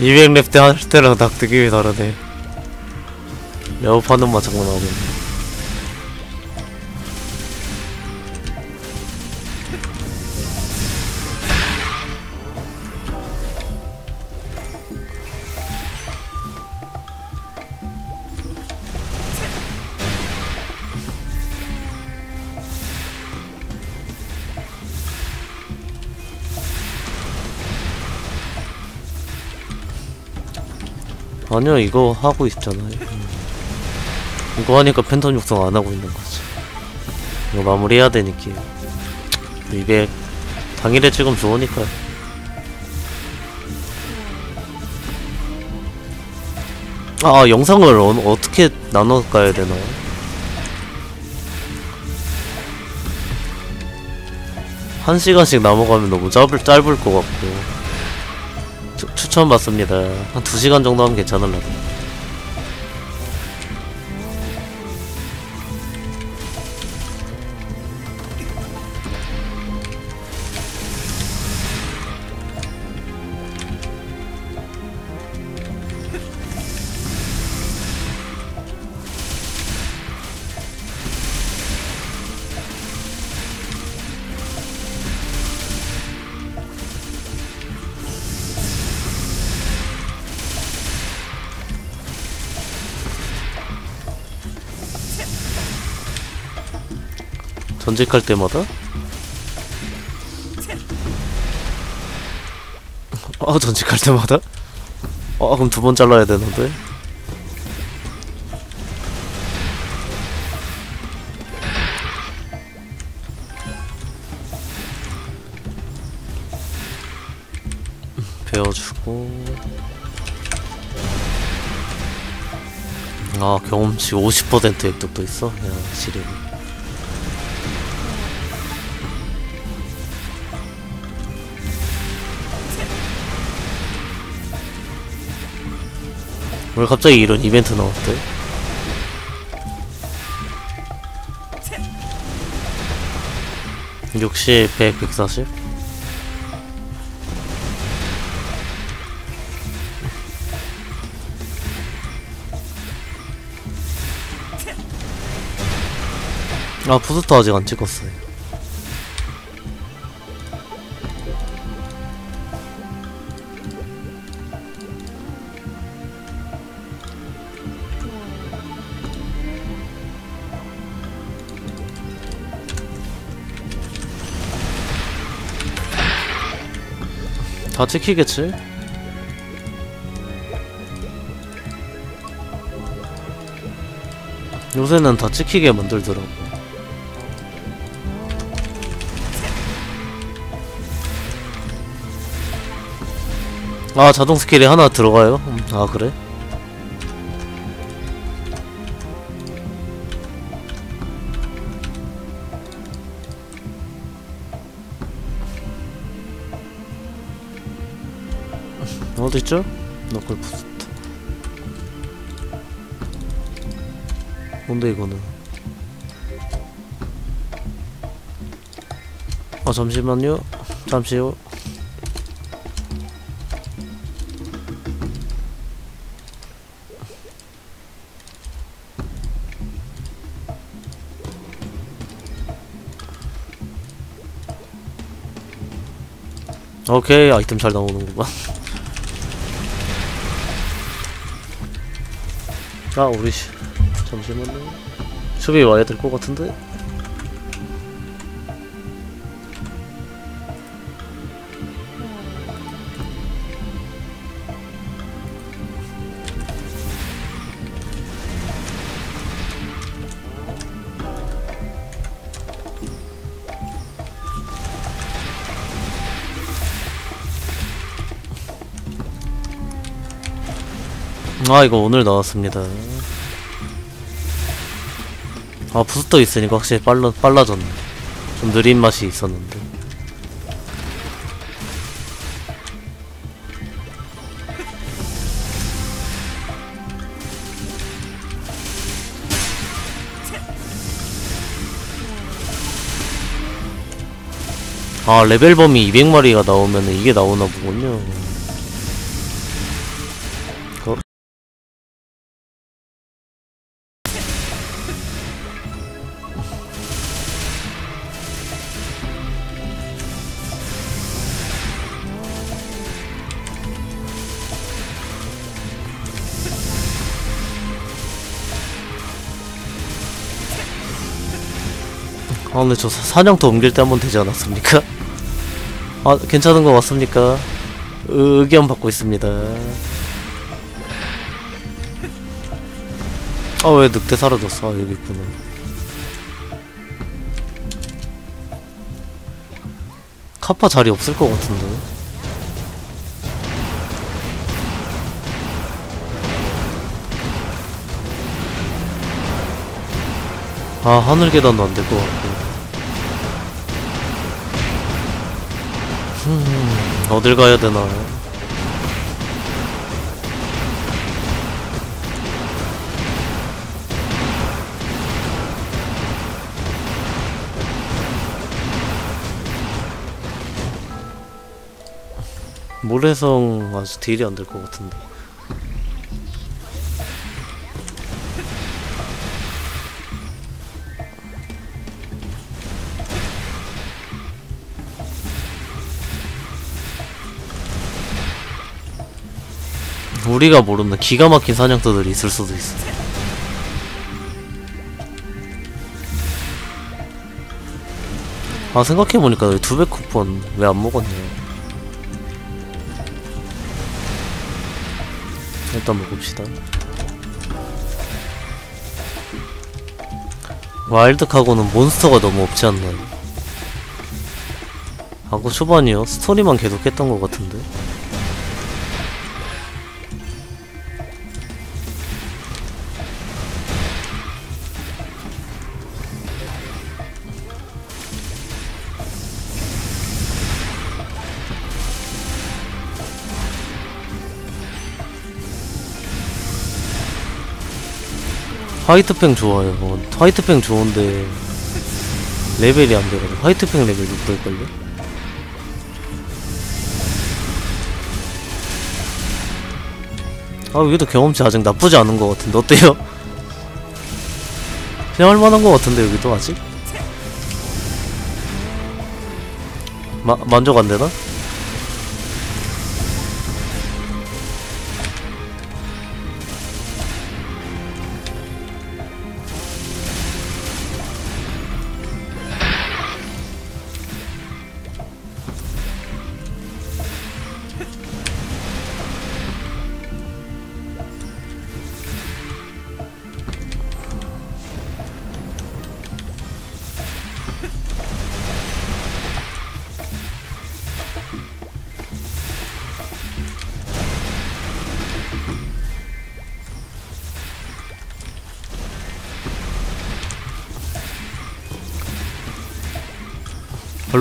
200렙 때 할 때랑 딱 느낌이 다르네. 레오파는 아니 아니요 이거 하고 있잖아요. 음. 이거 하니까 팬텀 육성 안 하고 있는 거지. 이거 마무리해야 되니까. 200 당일에 찍으면 좋으니까요. 아 영상을 어, 어떻게 나눠 가야 되나요? 한 시간씩 넘어가면 너무 짧을, 짧을 것 같고 추, 추천 받습니다. 한 2시간 정도 하면 괜찮을라도. 전직할 때마다? 아 전직할 때마다? 아 그럼 두 번 잘라야 되는데? 배워주고 아 경험치 50% 획득도 있어? 야 지뢰 왜 갑자기 이런 이벤트 나왔대? 60, 100, 140아 부스터 아직 안 찍었어요 다 찍히겠지? 요새는 다 찍히게 만들더라고 아 자동 스킬이 하나 들어가요? 음, 아 그래? 어딨죠? 너클 부스터 뭔데 이거는? 아 잠시만요. 잠시요. 오케이 아이템 잘 나오는구만 아 우리 시... 잠시만요. 수비 와야 될 것 같은데 아 이거 오늘 나왔습니다. 아 부스터 있으니까 확실히 빨라, 빨라졌네. 좀 느린 맛이 있었는데. 아 레벨 범위 200마리가 나오면 이게 나오나 보군요 근데 저 사- 사냥터 옮길 때 한 번 되지 않았습니까? 아 괜찮은 거 맞습니까? 의- 의견 받고 있습니다 아 왜 늑대 사라졌어? 아 여기 있구나 카파 자리 없을 것 같은데 아 하늘 계단도 안 될 것 같고 어딜 가야 되나? 모래성 아주 딜이 안 될 것 같은데 우리가 모르는 기가 막힌 사냥터들이 있을 수도 있어. 아 생각해보니까 두배 쿠폰 왜 안 먹었냐 일단 먹읍시다 와일드카고는 몬스터가 너무 없지 않나요? 하고 초반이요? 스토리만 계속 했던 것 같은데 화이트팽 좋아요. 어, 화이트팽 좋은데 레벨이 안 돼가지고 화이트팽 레벨 6될걸요? 아 여기도 경험치 아직 나쁘지 않은 것 같은데 어때요? 그냥 할만한 것 같은데 여기도 아직? 마, 만족 안 되나?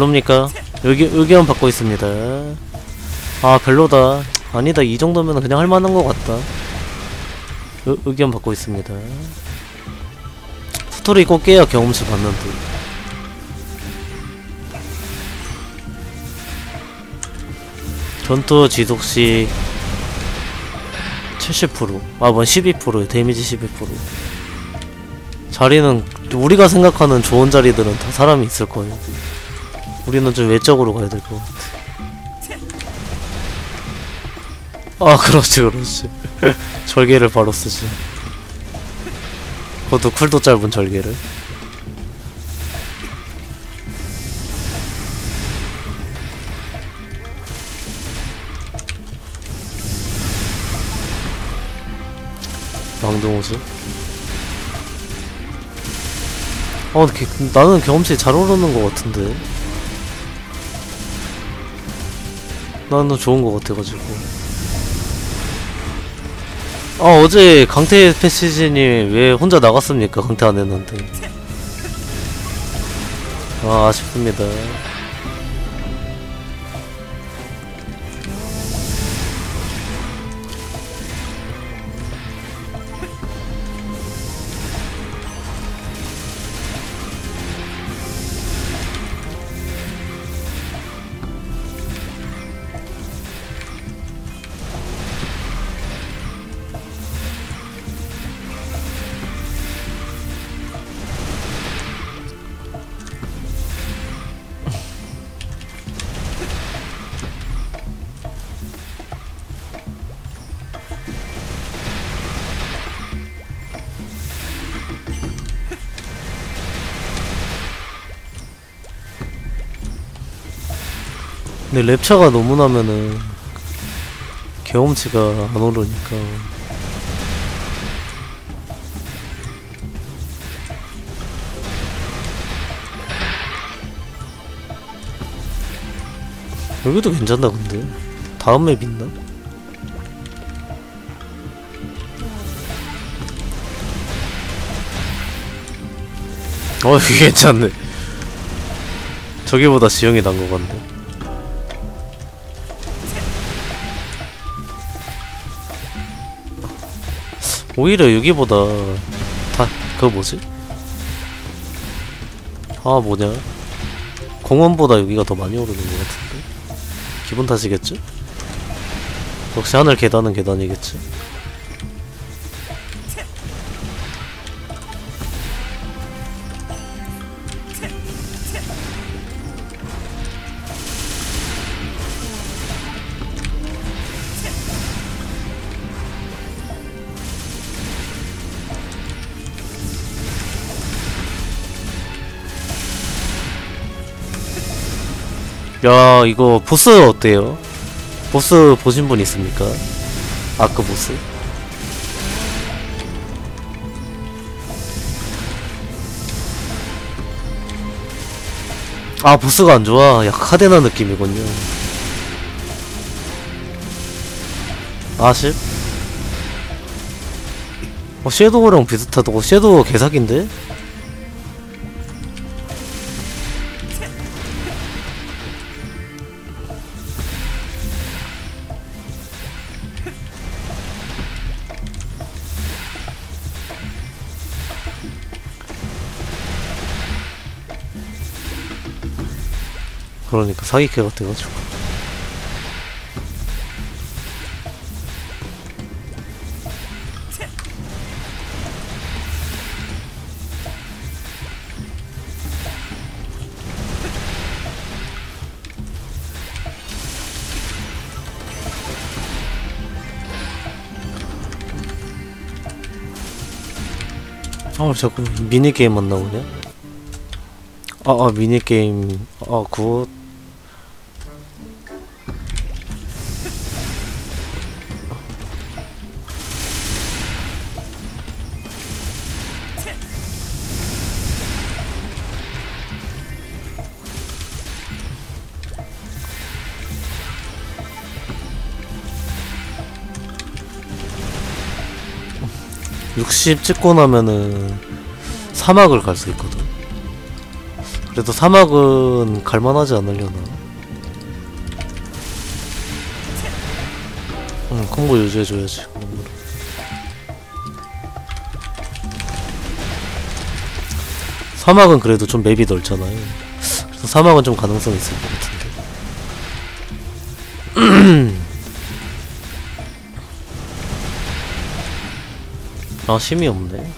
별로입니까? 의견, 의견 받고 있습니다. 아, 별로다. 아니다, 이 정도면 그냥 할만한 것 같다. 의, 의견 받고 있습니다. 스토리 꼭 깨야 경험치 받는 듯. 전투 지속시 70% 아, 뭔 12%에 데미지 12% 자리는 우리가 생각하는 좋은 자리들은 다 사람이 있을 거예요. 우리는 좀 외적으로 가야 될 것 같아. 아, 그렇지, 그렇지. 절개를 바로 쓰지. 그것도 쿨도 짧은 절개를. 망동호수. 어, 개- 나는 경험치 잘 오르는 것 같은데. 나는 좋은 것 같아가지고. 아, 어제 강태 패시지님 왜 혼자 나갔습니까? 강태 안 했는데. 아, 아쉽습니다. 랩차가 너무 나면은 경험치가 안 오르니까. 여기도 괜찮다 근데. 다음 맵 있나? 어 괜찮네. 저기보다 지형이 난 것 같네 오히려 여기보다 다 그거 뭐지? 아 뭐냐 공원보다 여기가 더 많이 오르는 것 같은데 기분 탓이겠지? 역시 하늘 계단은 계단이겠지 야 이거 보스 어때요? 보스 보신 분 있습니까? 아크 보스 아 보스가 안 좋아 약간 카데나 느낌이군요 아쉽? 어 섀도우랑 비슷하다고 섀도우 개사기인데? 그러니까 사기캐 같아가지고 아 자꾸? 아, 아 미니게임 아굿 육십 찍고 나면은 사막을 갈 수 있거든. 그래도 사막은 갈만하지 않으려나? 응, 콤보 유지해줘야지. 사막은 그래도 좀 맵이 넓잖아요. 그래서 사막은 좀 가능성이 있을 것 같은데. 아, 심이 없네.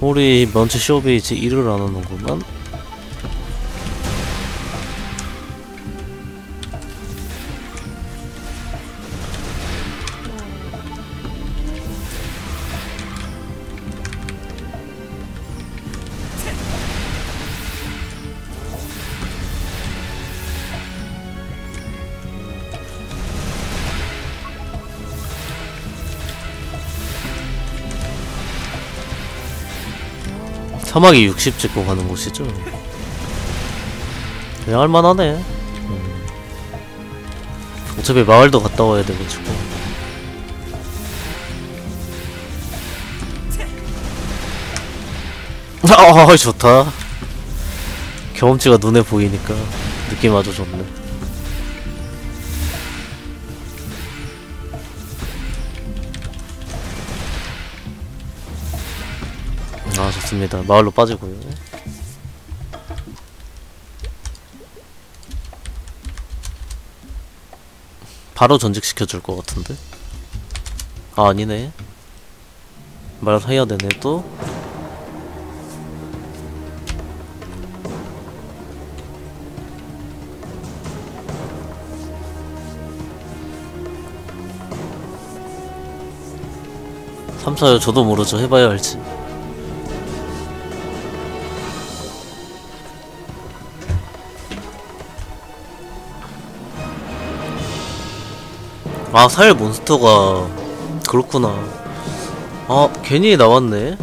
우리 먼치 쇼베이지 일을 안 하는구만. 사막이 60 찍고 가는 곳이죠. 그냥 할만하네. 음. 어차피 마을도 갔다 와야 돼가지고. 아, 좋다. 경험치가 눈에 보이니까 느낌 아주 좋네. 좋습니다. 마을로 빠지고요. 바로 전직시켜줄 것 같은데? 아, 아니네. 말해야 되네, 또. 삼사요 저도 모르죠 해봐야 알지 아 사일 몬스터가 그렇구나. 아 괜히 나왔네.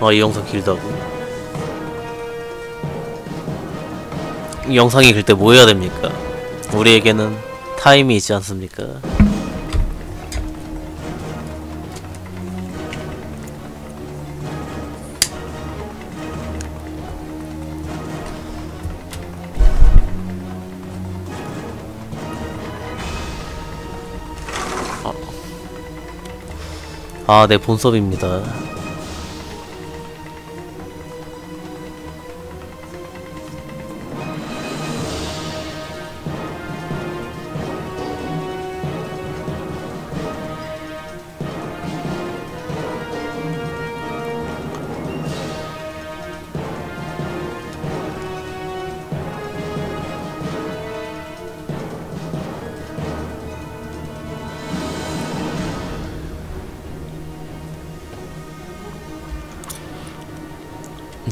아 이 영상 길다고? 이 영상이 길 때 뭐 해야 됩니까? 우리에게는 타임이 있지 않습니까 아, 네, 본섭입니다.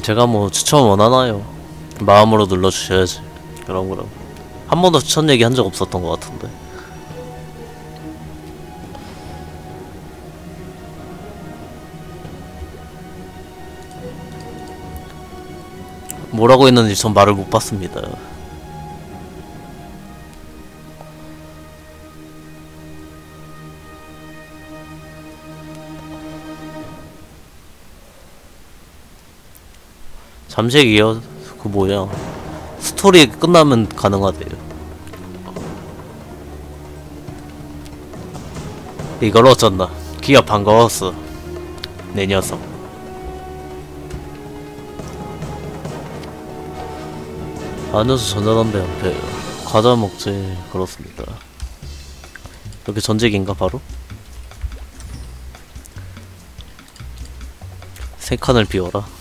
제가 뭐 추천 원하나요? 마음으로 눌러주셔야지. 그럼 그럼. 한 번도 추천 얘기 한 적 없었던 것 같은데. 뭐라고 했는지 전 말을 못 봤습니다. 잠식이요? 그 뭐야 스토리 끝나면 가능하대요. 이걸 어쩐다. 기가 반가웠어. 내 녀석. 아, 안녀서 전자담배 옆에 과자 먹지. 그렇습니다. 이렇게 전쟁인가 바로? 세 칸을 비워라.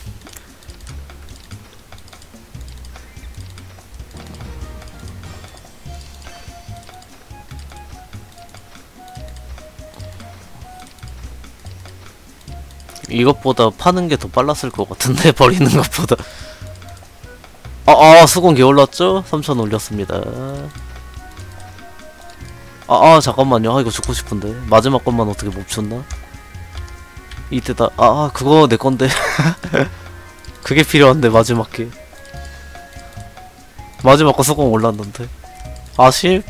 이것보다 파는 게 더 빨랐을 것 같은데 버리는 것보다. 아, 아개 올랐죠? 3천 올렸습니다. 아, 아 잠깐만요. 아 이거 죽고 싶은데. 마지막 것만 어떻게 못 줬나? 이때다 아, 아 그거 내 건데. 그게 필요한데 마지막 게 마지막 거 수건 올랐는데. 아쉽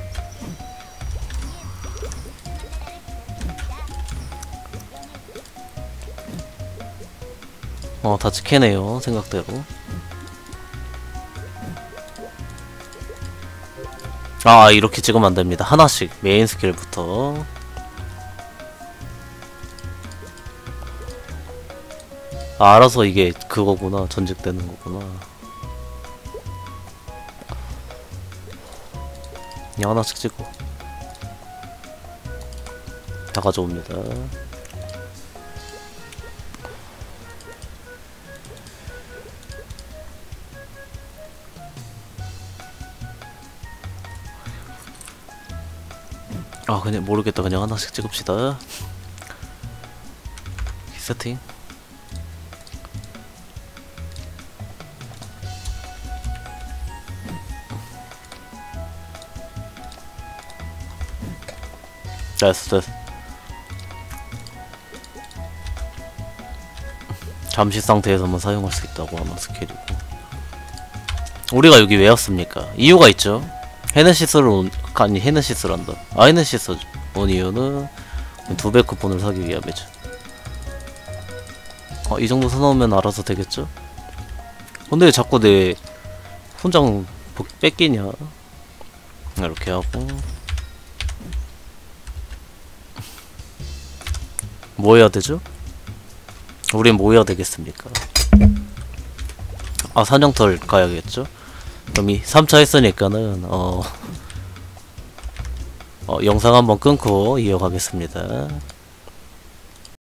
어, 다 지켜내요, 생각대로. 아, 이렇게 찍으면 안 됩니다. 하나씩, 메인 스킬부터. 아, 알아서 이게 그거구나. 전직되는 거구나. 그냥 하나씩 찍고. 다 가져옵니다. 아 그냥 모르겠다. 그냥 하나씩 찍읍시다. 세팅. 됐어 됐어. 잠시 상태에서만 사용할 수 있다고 하는 스킬이고. 우리가 여기 왜 왔습니까? 이유가 있죠. 헤네시스를 온, 아니 헤네시스란다 아이네시스 온 이유는 두 배 쿠폰을 사기 위함이죠 어, 이 정도 사놓으면 알아서 되겠죠? 근데 왜 자꾸 내 복- 뺏기냐 이렇게 하고 뭐 해야 되죠? 우린 뭐 해야 되겠습니까? 아 사냥털 가야겠죠? 그럼 이 3차 했으니까는 어, 어 영상 한번 끊고 이어가겠습니다.